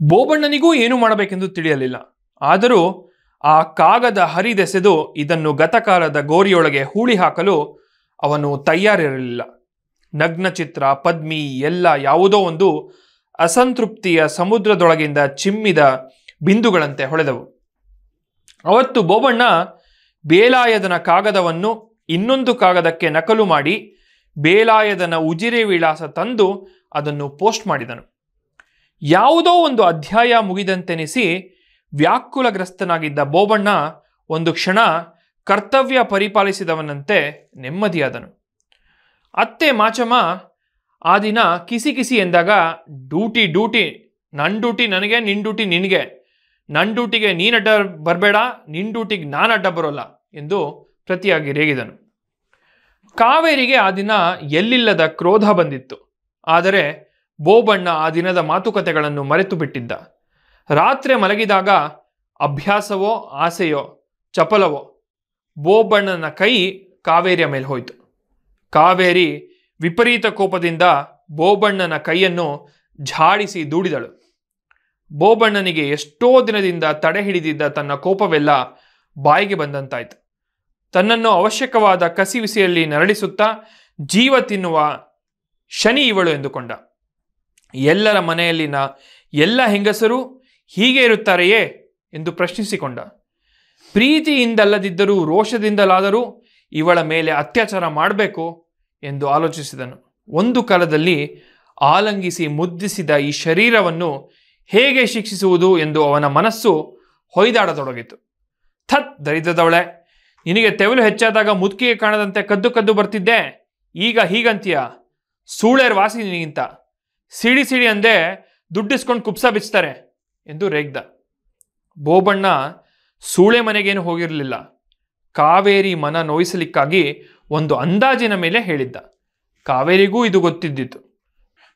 ಬೋಬಣ್ಣನಿಗೂ ಏನು ಮಾಡಬೇಕೆಂದು ತಿಳಿಯಲಿಲ್ಲ. ಆದರೂ ಆ ಕಾಗದ ಹರಿದೆಸೆದು ಇದನ್ನು ಗತಕಾಲದ ಗೋರಿಯೊಳಗೆ ಹೂಳಿ ಹಾಕಲು ಅವನು ತಯಾರಿರಲಿಲ್ಲ. ನಗ್ನ ಚಿತ್ರ, ಪದ್ಮಿ, ಎಲ್ಲ ಯಾವುದೋ ಒಂದು ಅಸಂತೃಪ್ತಿಯ ಸಮುದ್ರದೊಳಗಿಂದ ಚಿಮ್ಮಿದ ಬಿಂದುಗಳಂತೆ ಹೊಳೆದವು. ಅವತ್ತು ಬೋಬಣ್ಣ ಬೇಲಾಯದನ ಕಾಗದವನ್ನು ಇನ್ನೊಂದು ಕಾಗದಕ್ಕೆ ನಕಲು ಮಾಡಿ ಬೇಲಾಯದನ ಉಜಿರೆ ವಿಳಾಸ ತಂದು ಅದನ್ನು ಪೋಸ್ಟ್ ಮಾಡಿದನು. ಯಾವುದೋ ಒಂದು ಅಧ್ಯಾಯ ಮುಗಿದಂತೆನಿಸಿ ವ್ಯಾಕುಲಗ್ರಸ್ತನಾಗಿದ್ದ ಬೋಬಣ್ಣ ಒಂದು ಕ್ಷಣ ಕರ್ತವ್ಯ ಪರಿಪಾಲಿಸಿದವನಂತೆ ನೆಮ್ಮದಿಯಾದನು. ಅತ್ತೆ ಮಾಚಮ್ಮ ಆ ದಿನ ಕಿಸಿ ಕಿಸಿ ಎಂದಾಗ ಡ್ಯೂಟಿ ಡ್ಯೂಟಿ ನನ್ನ ಡ್ಯೂಟಿ ನನಗೆ ನಿನ್ನ ಡ್ಯೂಟಿ ನಿನಗೆ. ನನ್ನ ಡ್ಯೂಟಿಗೆ ನೀನು ಅಡ್ಡ ಬರಬೇಡ ನಿನ್ನ ಡ್ಯೂಟಿಗೆ ನಾನು ಅಡ್ಡ ಬರೋಲ್ಲ ಎಂದು ಪ್ರತಿಯಾಗಿ ರೇಗಿದನು. ಕಾವೇರಿಗೆ ಆ ದಿನ ಎಲ್ಲಿಲ್ಲದ ಕ್ರೋಧ ಬಂದಿತ್ತು. ಆದರೆ ಬೋಬಣ್ಣ ಆ ದಿನದ ಮಾತುಕತೆಗಳನ್ನು ಮರೆತು ಬಿಟ್ಟಿದ್ದ ರಾತ್ರಿ ಮಲಗಿದಾಗ, ಅಭ್ಯಾಸವೋ, ಆಸೆಯೋ, ಚಪಲವೋ? ಬೋಬಣ್ಣನ ಕೈ ಕಾವೇರಿಯ ಮೇಲೆ ಹೋಯಿತು. ಕಾವೇರಿ ವಿಪರೀತ ಕೋಪದಿಂದ ಬೋಬಣ್ಣನ ಕೈಯನ್ನು ಝಾಡಿಸಿ ದೂಡಿದಳು. ಬೋಬಣ್ಣನಿಗೆ ಎಷ್ಟೋ ದಿನದಿಂದ ತಡೆ ಹಿಡಿದಿದ್ದ ತನ್ನ ಕೋಪವೆಲ್ಲ ಬಾಯಿಗೆ ಬಂದಂತಾಯ್ತು. ತನ್ನನ್ನು ಅವಶ್ಯಕವಾದ ಕಸಿವಿಸಿಯಲ್ಲಿ ನರಳಿಸುತ್ತಾ ಜೀವ ತಿನ್ನುವ ಶನಿ ಇವಳು ಎಂದುಕೊಂಡ. ಎಲ್ಲರ ಮನೆಯಲ್ಲಿನ ಎಲ್ಲ ಹೆಂಗಸರು ಹೀಗೆ ಇರುತ್ತಾರೆಯೇ ಎಂದು ಪ್ರಶ್ನಿಸಿಕೊಂಡ. ಪ್ರೀತಿಯಿಂದಲ್ಲದಿದ್ದರೂ ರೋಷದಿಂದಲಾದರೂ ಇವಳ ಮೇಲೆ ಅತ್ಯಾಚಾರ ಮಾಡಬೇಕು ಎಂದು ಆಲೋಚಿಸಿದನು. ಒಂದು ಕಾಲದಲ್ಲಿ ಆಲಂಗಿಸಿ ಮುದ್ದಿಸಿದ ಈ ಶರೀರವನ್ನು ಹೇಗೆ ಶಿಕ್ಷಿಸುವುದು ಎಂದು ಅವನ ಮನಸ್ಸು ಹೊಯ್ದಾಡತೊಡಗಿತು. ಥತ್, ದರಿದ್ರದವಳೆ, ನಿನಗೆ ತೆವಲು ಹೆಚ್ಚಾದಾಗ ಮುದುಕಿಗೆ ಕಾಣದಂತೆ ಕದ್ದು ಕದ್ದು ಬರ್ತಿದ್ದೆ. ಈಗ ಹೀಗಂತೀಯ? ಸೂಳೆರ್ ವಾಸಿ ನಿನಗಿಂತ. ಸಿಡಿ ಸಿಡಿ ಅಂದೆ ದುಡ್ಡಿಸ್ಕೊಂಡು ಕುಪ್ಸ ಬಿಚ್ತಾರೆ ಎಂದು ರೇಗ್ದ. ಬೋಬಣ್ಣ ಸೂಳೆ ಮನೆಗೇನು ಹೋಗಿರಲಿಲ್ಲ. ಕಾವೇರಿ ಮನ ನೋಯಿಸಲಿಕ್ಕಾಗಿ ಒಂದು ಅಂದಾಜಿನ ಮೇಲೆ ಹೇಳಿದ್ದ. ಕಾವೇರಿಗೂ ಇದು ಗೊತ್ತಿದ್ದಿತು.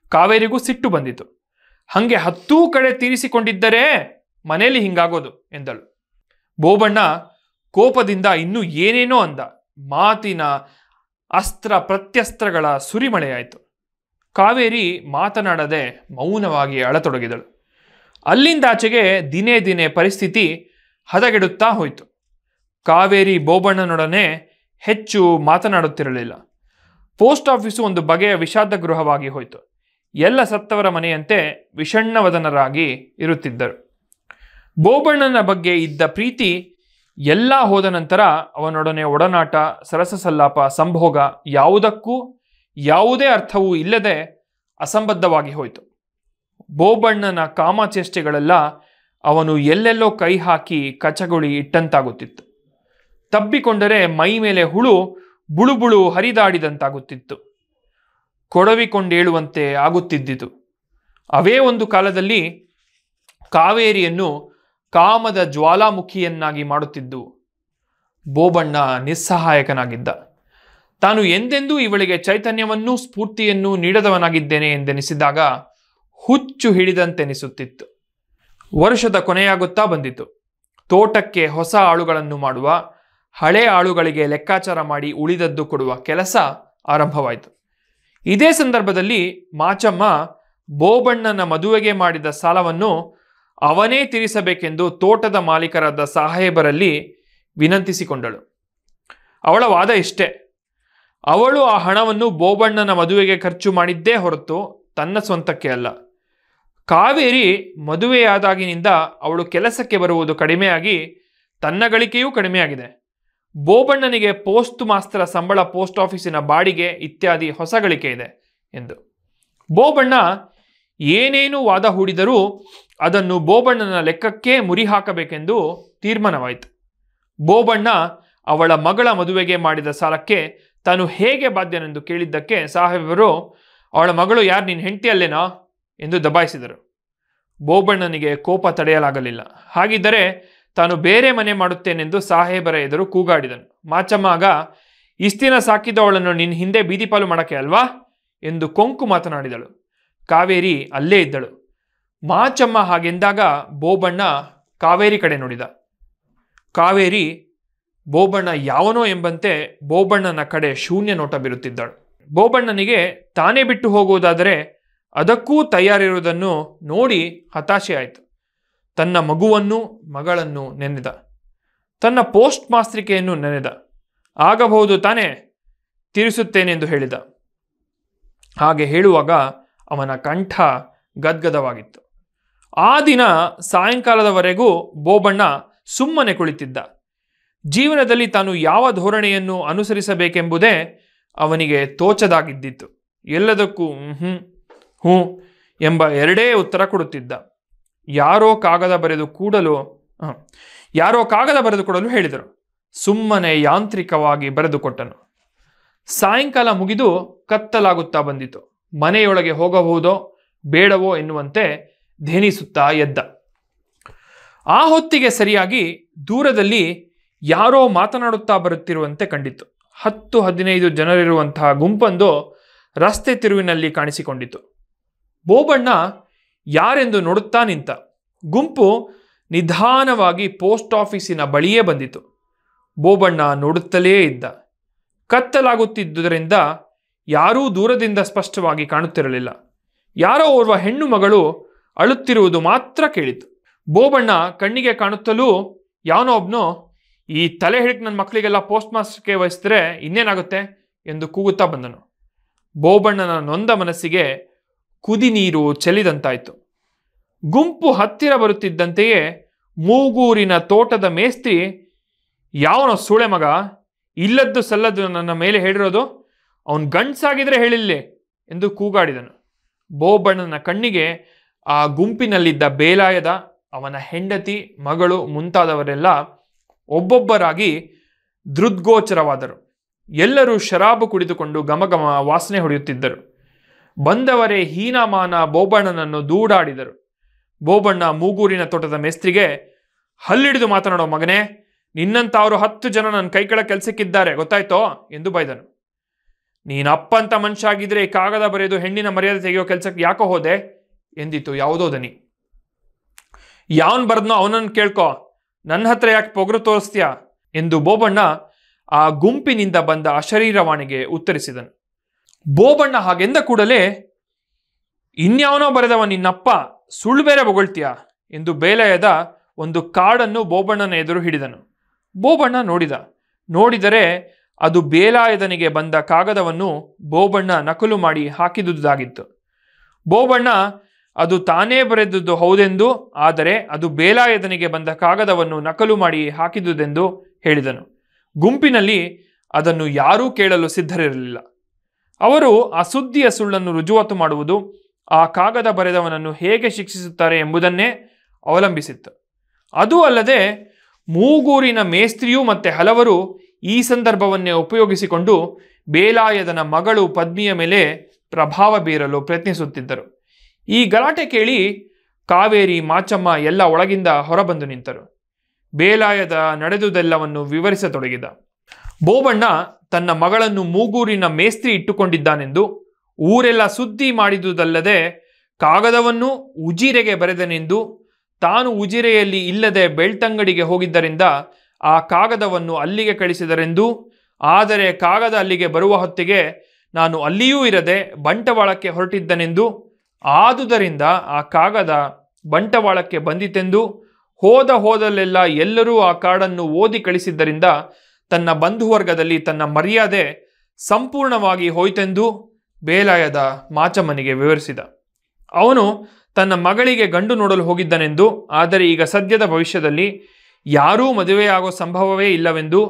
ಕಾವೇರಿಗೂ ಸಿಟ್ಟು ಬಂದಿತು. ಹಂಗೆ ಹತ್ತೂ ಕಡೆ ತೀರಿಸಿಕೊಂಡಿದ್ದರೆ ಮನೆಯಲ್ಲಿ ಹಿಂಗಾಗೋದು ಎಂದಳು. ಬೋಬಣ್ಣ ಕೋಪದಿಂದ ಇನ್ನೂ ಏನೇನೋ ಅಂದ. ಮಾತಿನ ಅಸ್ತ್ರ ಪ್ರತ್ಯಸ್ತ್ರಗಳ ಸುರಿಮಳೆಯಾಯಿತು. ಕಾವೇರಿ ಮಾತನಾಡದೆ ಮೌನವಾಗಿ ಅಳತೊಡಗಿದಳು. ಅಲ್ಲಿಂದಾಚೆಗೆ ದಿನೇ ದಿನೇ ಪರಿಸ್ಥಿತಿ ಹದಗೆಡುತ್ತಾ ಹೋಯಿತು. ಕಾವೇರಿ ಬೋಬಣ್ಣನೊಡನೆ ಹೆಚ್ಚು ಮಾತನಾಡುತ್ತಿರಲಿಲ್ಲ. ಪೋಸ್ಟ್ ಆಫೀಸು ಒಂದು ಬಗೆಯ ವಿಷಾದ ಗೃಹವಾಗಿ ಹೋಯಿತು. ಎಲ್ಲ ಸತ್ತವರ ಮನೆಯಂತೆ ವಿಷಣ್ಣವದನರಾಗಿ ಇರುತ್ತಿದ್ದರು. ಬೋಬಣ್ಣನ ಬಗ್ಗೆ ಇದ್ದ ಪ್ರೀತಿ ಎಲ್ಲ ಹೋದ ನಂತರ ಅವನೊಡನೆ ಒಡನಾಟ, ಸರಸ ಸಲ್ಲಾಪ, ಸಂಭೋಗ ಯಾವುದಕ್ಕೂ ಯಾವುದೇ ಅರ್ಥವೂ ಇಲ್ಲದೆ ಅಸಂಬದ್ಧವಾಗಿ ಹೋಯಿತು. ಬೋಬಣ್ಣನ ಕಾಮಚೇಷ್ಟೆಗಳೆಲ್ಲ ಅವನು ಎಲ್ಲೆಲ್ಲೋ ಕೈ ಹಾಕಿ ಕಚಗುಳಿ ಇಟ್ಟಂತಾಗುತ್ತಿತ್ತು. ತಬ್ಬಿಕೊಂಡರೆ ಮೈ ಮೇಲೆ ಹುಳು ಬುಳುಬುಳು ಹರಿದಾಡಿದಂತಾಗುತ್ತಿತ್ತು. ಕೊಡವಿಕೊಂಡೇಳುವಂತೆ ಆಗುತ್ತಿದ್ದಿತು. ಅವೇ ಒಂದು ಕಾಲದಲ್ಲಿ ಕಾವೇರಿಯನ್ನು ಕಾಮದ ಜ್ವಾಲಾಮುಖಿಯನ್ನಾಗಿ ಮಾಡುತ್ತಿದ್ದು, ಬೋಬಣ್ಣ ನಿಸ್ಸಹಾಯಕನಾಗಿದ್ದ. ತಾನು ಎಂದೆಂದೂ ಇವಳಿಗೆ ಚೈತನ್ಯವನ್ನೂ ಸ್ಫೂರ್ತಿಯನ್ನೂ ನೀಡದವನಾಗಿದ್ದೇನೆ ಎಂದೆನಿಸಿದಾಗ ಹುಚ್ಚು ಹಿಡಿದಂತೆನಿಸುತ್ತಿತ್ತು. ವರ್ಷದ ಕೊನೆಯಾಗುತ್ತಾ ಬಂದಿತು. ತೋಟಕ್ಕೆ ಹೊಸ ಆಳುಗಳನ್ನು ಮಾಡುವ ಹಳೆ ಆಳುಗಳಿಗೆ ಲೆಕ್ಕಾಚಾರ ಮಾಡಿ ಉಳಿದದ್ದು ಕೊಡುವ ಕೆಲಸ ಆರಂಭವಾಯಿತು. ಇದೇ ಸಂದರ್ಭದಲ್ಲಿ ಮಾಚಮ್ಮ ಬೋಬಣ್ಣನ ಮದುವೆಗೆ ಮಾಡಿದ ಸಾಲವನ್ನು ಅವನೇ ತೀರಿಸಬೇಕೆಂದು ತೋಟದ ಮಾಲೀಕರಾದ ಸಾಹೇಬರಲ್ಲಿ ವಿನಂತಿಸಿಕೊಂಡಳು. ಅವಳ ವಾದ ಇಷ್ಟೇ. ಅವಳು ಆ ಹಣವನ್ನು ಬೋಬಣ್ಣನ ಮದುವೆಗೆ ಖರ್ಚು ಮಾಡಿದ್ದೇ ಹೊರತು ತನ್ನ ಸ್ವಂತಕ್ಕೆ ಅಲ್ಲ. ಕಾವೇರಿ ಮದುವೆಯಾದಾಗಿನಿಂದ ಅವಳು ಕೆಲಸಕ್ಕೆ ಬರುವುದು ಕಡಿಮೆಯಾಗಿ ತನ್ನ ಗಳಿಕೆಯೂ ಕಡಿಮೆಯಾಗಿದೆ. ಬೋಬಣ್ಣನಿಗೆ ಪೋಸ್ಟ್ ಮಾಸ್ತರ ಸಂಬಳ ಪೋಸ್ಟ್ ಆಫೀಸಿನ ಬಾಡಿಗೆ ಇತ್ಯಾದಿ ಹೊಸ ಗಳಿಕೆ ಇದೆ ಎಂದು. ಬೋಬಣ್ಣ ಏನೇನು ವಾದ ಹೂಡಿದರೂ ಅದನ್ನು ಬೋಬಣ್ಣನ ಲೆಕ್ಕಕ್ಕೆ ಮುರಿ ಹಾಕಬೇಕೆಂದು ತೀರ್ಮಾನವಾಯಿತು. ಬೋಬಣ್ಣ ಅವಳ ಮಗಳ ಮದುವೆಗೆ ಮಾಡಿದ ಸಾಲಕ್ಕೆ ತಾನು ಹೇಗೆ ಬಾಧ್ಯನೆಂದು ಕೇಳಿದ್ದಕ್ಕೆ ಸಾಹೇಬರು, ಅವಳ ಮಗಳು ಯಾರು ನಿನ್ನ ಹೆಂಡ್ತಿಯಲ್ಲೇನಾ ಎಂದು ದಬಾಯಿಸಿದರು. ಬೋಬಣ್ಣನಿಗೆ ಕೋಪ ತಡೆಯಲಾಗಲಿಲ್ಲ. ಹಾಗಿದ್ದರೆ ತಾನು ಬೇರೆ ಮನೆ ಮಾಡುತ್ತೇನೆಂದು ಸಾಹೇಬರ ಎದುರು ಕೂಗಾಡಿದನು. ಮಾಚಮ್ಮ ಆಗ ಇಷ್ಟಿನ ಸಾಕಿದವಳನ್ನು ನಿನ್ನ ಹಿಂದೆ ಬೀದಿಪಾಲು ಮಾಡಕ್ಕೆ ಅಲ್ವಾ? ಎಂದು ಕೊಂಕು ಮಾತನಾಡಿದಳು. ಕಾವೇರಿ ಅಲ್ಲೇ ಇದ್ದಳು. ಮಾಚಮ್ಮ ಹಾಗೆಂದಾಗ ಬೋಬಣ್ಣ ಕಾವೇರಿ ಕಡೆ ನೋಡಿದ. ಕಾವೇರಿ, ಬೋಬಣ್ಣ ಯಾವನೋ ಎಂಬಂತೆ ಬೋಬಣ್ಣನ ಕಡೆ ಶೂನ್ಯ ನೋಟ ಬೀರುತ್ತಿದ್ದಳು. ಬೋಬಣ್ಣನಿಗೆ ತಾನೇ ಬಿಟ್ಟು ಹೋಗುವುದಾದರೆ ಅದಕ್ಕೂ ತಯಾರಿರುವುದನ್ನು ನೋಡಿ ಹತಾಶೆ ಆಯಿತು ತನ್ನ ಮಗುವನ್ನು, ಮಗಳನ್ನು ನೆನೆದ. ತನ್ನ ಪೋಸ್ಟ್ ಮಾಸ್ತ್ರಿಕೆಯನ್ನು ನೆನೆದ. ಆಗಬಹುದು ತಾನೇ ತೀರಿಸುತ್ತೇನೆಂದು ಹೇಳಿದ. ಹಾಗೆ ಹೇಳುವಾಗ ಅವನ ಕಂಠ ಗದ್ಗದವಾಗಿತ್ತು. ಆ ದಿನ ಸಾಯಂಕಾಲದವರೆಗೂ ಬೋಬಣ್ಣ ಸುಮ್ಮನೆ ಕುಳಿತಿದ್ದ. ಜೀವನದಲ್ಲಿ ತಾನು ಯಾವ ಧೋರಣೆಯನ್ನು ಅನುಸರಿಸಬೇಕೆಂಬುದೇ ಅವನಿಗೆ ತೋಚದಾಗಿದ್ದಿತ್ತು. ಎಲ್ಲದಕ್ಕೂ ಹ್ಞೂ ಹ್ಞೂ ಎಂಬ ಎರಡೇ ಉತ್ತರ ಕೊಡುತ್ತಿದ್ದ. ಯಾರೋ ಕಾಗದ ಬರೆದು ಕೂಡಲು ಯಾರೋ ಕಾಗದ ಬರೆದು ಕೊಡಲು ಹೇಳಿದರು. ಸುಮ್ಮನೆ ಯಾಂತ್ರಿಕವಾಗಿ ಬರೆದುಕೊಟ್ಟನು ಸಾಯಂಕಾಲ ಮುಗಿದು ಕತ್ತಲಾಗುತ್ತಾ ಬಂದಿತು. ಮನೆಯೊಳಗೆ ಹೋಗಬಹುದೋ ಬೇಡವೋ ಎನ್ನುವಂತೆ ಧೇನಿಸುತ್ತಾ ಎದ್ದ. ಆ ಹೊತ್ತಿಗೆ ಸರಿಯಾಗಿ ದೂರದಲ್ಲಿ ಯಾರೋ ಮಾತನಾಡುತ್ತಾ ಬರುತ್ತಿರುವಂತೆ ಕಂಡಿತು. ಹತ್ತು, ಹದಿನೈದು ಜನರಿರುವಂತಹ ಗುಂಪೊಂದು ರಸ್ತೆ ತಿರುವಿನಲ್ಲಿ ಕಾಣಿಸಿಕೊಂಡಿತು. ಬೋಬಣ್ಣ ಯಾರೆಂದು ನೋಡುತ್ತಾ ನಿಂತ. ಗುಂಪು ನಿಧಾನವಾಗಿ ಪೋಸ್ಟ್ ಆಫೀಸಿನ ಬಳಿಯೇ ಬಂದಿತು. ಬೋಬಣ್ಣ ನೋಡುತ್ತಲೇ ಇದ್ದ. ಕತ್ತಲಾಗುತ್ತಿದ್ದುದರಿಂದ ಯಾರೂ ದೂರದಿಂದ ಸ್ಪಷ್ಟವಾಗಿ ಕಾಣುತ್ತಿರಲಿಲ್ಲ. ಯಾರೋ ಓರ್ವ ಹೆಣ್ಣು ಮಗಳು ಅಳುತ್ತಿರುವುದು ಮಾತ್ರ ಕೇಳಿತು. ಬೋಬಣ್ಣ ಕಣ್ಣಿಗೆ ಕಾಣುತ್ತಲೂ ಯಾವನೋ ಒಬ್ನು, ಈ ತಲೆ ಹಿಡಿಕ್ ನನ್ನ ಮಕ್ಕಳಿಗೆಲ್ಲ ಪೋಸ್ಟ್ ಮಾಸ್ಟರ್ಗೆ ವಹಿಸಿದ್ರೆ ಇನ್ನೇನಾಗುತ್ತೆ? ಎಂದು ಕೂಗುತ್ತಾ ಬಂದನು. ಬೋಬಣ್ಣನ ನೊಂದ ಮನಸ್ಸಿಗೆ ಕುದಿ ನೀರು ಚೆಲ್ಲಿದಂತಾಯಿತು. ಗುಂಪು ಹತ್ತಿರ ಬರುತ್ತಿದ್ದಂತೆಯೇ ಮೂಗೂರಿನ ತೋಟದ ಮೇಸ್ತ್ರಿ, ಯಾವನ ಸೂಳೆ ಮಗ, ಇಲ್ಲದ್ದು ಸಲ್ಲದ್ದು ನನ್ನ ಮೇಲೆ ಹೇಳಿರೋದು? ಅವನು ಗಂಡ್ಸಾಗಿದ್ರೆ ಹೇಳಿಲ್ಲೇ? ಎಂದು ಕೂಗಾಡಿದನು. ಬೋಬಣ್ಣನ ಕಣ್ಣಿಗೆ ಆ ಗುಂಪಿನಲ್ಲಿದ್ದ ಬೇಲಾಯದ, ಅವನ ಹೆಂಡತಿ, ಮಗಳು ಮುಂತಾದವರೆಲ್ಲ ಒಬ್ಬೊಬ್ಬರಾಗಿ ದೃದ್ಗೋಚರವಾದರು. ಎಲ್ಲರೂ ಶರಾಬು ಕುಡಿದುಕೊಂಡು ಗಮಗಮ ವಾಸನೆ ಹೊಡೆಯುತ್ತಿದ್ದರು. ಬಂದವರೇ ಹೀನಮಾನ ಬೋಬಣ್ಣನನ್ನು ದೂಡಾಡಿದರು. ಬೋಬಣ್ಣ ಮೂಗೂರಿನ ತೋಟದ ಮೇಸ್ತ್ರಿಗೆ, ಹಲ್ಲಿಡಿದು ಮಾತನಾಡೋ ಮಗನೇ ನಿನ್ನಂಥವರು ಹತ್ತು ಜನ ನನ್ನ ಕೈಕಳ ಕೆಲಸಕ್ಕಿದ್ದಾರೆ, ಗೊತ್ತಾಯ್ತೋ? ಎಂದು ಬೈದನು. ನೀನು ಅಪ್ಪಂತ ಮನುಷ್ಯ ಆಗಿದ್ರೆ ಈ ಕಾಗದ ಬರೆದು ಹೆಣ್ಣಿನ ಮರ್ಯಾದೆ ತೆಗೆಯೋ ಕೆಲಸಕ್ಕೆ ಯಾಕೋ ಹೋದೆ? ಎಂದಿತು ಯಾವುದೋ ದನಿ. ಯಾವನ್ ಬರ್ದನೋ ಅವನನ್ನು ಕೇಳ್ಕೊ ನನ್ನ ಹತ್ರ ಯಾಕೆ ಪೊಗರು ತೋರಿಸ್ತೀಯಾ? ಎಂದು ಬೋಬಣ್ಣ ಆ ಗುಂಪಿನಿಂದ ಬಂದ ಅಶರೀರವಾಣಿಗೆ ಉತ್ತರಿಸಿದನು. ಬೋಬಣ್ಣ ಹಾಗೆಂದ ಕೂಡಲೇ, ಇನ್ಯಾವನೋ ಬರೆದವ ನಿನ್ನಪ್ಪ ಸುಳ್ಳು ಬೇರೆ ಬೊಗಳ್ತೀಯ? ಎಂದು ಬೇಲಯದ ಒಂದು ಕಾಡನ್ನು ಬೋಬಣ್ಣನ ಎದುರು ಹಿಡಿದನು. ಬೋಬಣ್ಣ ನೋಡಿದ. ನೋಡಿದರೆ ಅದು ಬೇಲಾಯದನಿಗೆ ಬಂದ ಕಾಗದವನ್ನು ಬೋಬಣ್ಣ ನಕಲು ಮಾಡಿ ಹಾಕಿದುದಾಗಿತ್ತು. ಬೋಬಣ್ಣ, ಅದು ತಾನೇ ಬರೆದದ್ದು ಹೌದೆಂದು, ಆದರೆ ಅದು ಬೇಲಾಯದನಿಗೆ ಬಂದ ಕಾಗದವನ್ನು ನಕಲು ಮಾಡಿ ಹಾಕಿದುದೆಂದು ಹೇಳಿದನು. ಗುಂಪಿನಲ್ಲಿ ಅದನ್ನು ಯಾರೂ ಕೇಳಲು ಸಿದ್ಧರಿರಲಿಲ್ಲ. ಅವರು ಆ ಸುದ್ದಿಯ ಸುಳ್ಳನ್ನು ರುಜುವಾತು ಮಾಡುವುದು ಆ ಕಾಗದ ಬರೆದವನನ್ನು ಹೇಗೆ ಶಿಕ್ಷಿಸುತ್ತಾರೆ ಎಂಬುದನ್ನೇ ಅವಲಂಬಿಸಿತ್ತು. ಅದೂ ಅಲ್ಲದೆ ಮೂಗೂರಿನ ಮೇಸ್ತ್ರಿಯು ಮತ್ತೆ ಹಲವರು ಈ ಸಂದರ್ಭವನ್ನೇ ಉಪಯೋಗಿಸಿಕೊಂಡು ಬೇಲಾಯದನ ಮಗಳು ಪದ್ಮಿಯ ಮೇಲೆ ಪ್ರಭಾವ ಬೀರಲು ಪ್ರಯತ್ನಿಸುತ್ತಿದ್ದರು. ಈ ಗಲಾಟೆ ಕೇಳಿ ಕಾವೇರಿ, ಮಾಚಮ್ಮ ಎಲ್ಲ ಒಳಗಿಂದ ಹೊರಬಂದು ನಿಂತರು. ಬೇಲಾಯದ ನಡೆದುದೆಲ್ಲವನ್ನು ವಿವರಿಸತೊಡಗಿದ. ಬೋಬಣ್ಣ ತನ್ನ ಮಗಳನ್ನು ಮೂಗೂರಿನ ಮೇಸ್ತ್ರಿ ಇಟ್ಟುಕೊಂಡಿದ್ದಾನೆಂದು ಊರೆಲ್ಲ ಸುದ್ದಿ ಮಾಡಿದುದಲ್ಲದೆ ಕಾಗದವನ್ನು ಉಜಿರೆಗೆ ಬರೆದನೆಂದು ತಾನು ಉಜಿರೆಯಲ್ಲಿ ಇಲ್ಲದೆ ಬೆಳ್ತಂಗಡಿಗೆ ಹೋಗಿದ್ದರಿಂದ ಆ ಕಾಗದವನ್ನು ಅಲ್ಲಿಗೆ ಕಳಿಸಿದರೆಂದು, ಆದರೆ ಕಾಗದ ಅಲ್ಲಿಗೆ ಬರುವ ಹೊತ್ತಿಗೆ ನಾನು ಅಲ್ಲಿಯೂ ಇರದೆ ಬಂಟವಾಳಕ್ಕೆ ಹೊರಟಿದ್ದನೆಂದು, ಆದುದರಿಂದ ಆ ಕಾಗದ ಬಂಟವಾಳಕ್ಕೆ ಬಂದಿತೆಂದು ಹೋದ ಹೋದಲ್ಲೆಲ್ಲ ಎಲ್ಲರೂ ಆ ಕಾಡನ್ನು ಓದಿ ಕಳಿಸಿದ್ದರಿಂದ ತನ್ನ ಬಂಧುವರ್ಗದಲ್ಲಿ ತನ್ನ ಮರ್ಯಾದೆ ಸಂಪೂರ್ಣವಾಗಿ ಹೋಯ್ತೆಂದು ಬೇಲಾಯದ ಮಾಚಮ್ಮನಿಗೆ ವಿವರಿಸಿದ. ಅವನು ತನ್ನ ಮಗಳಿಗೆ ಗಂಡು ನೋಡಲು ಹೋಗಿದ್ದನೆಂದು, ಆದರೆ ಈಗ ಸದ್ಯದ ಭವಿಷ್ಯದಲ್ಲಿ ಯಾರೂ ಮದುವೆಯಾಗೋ ಸಂಭವವೇ ಇಲ್ಲವೆಂದು,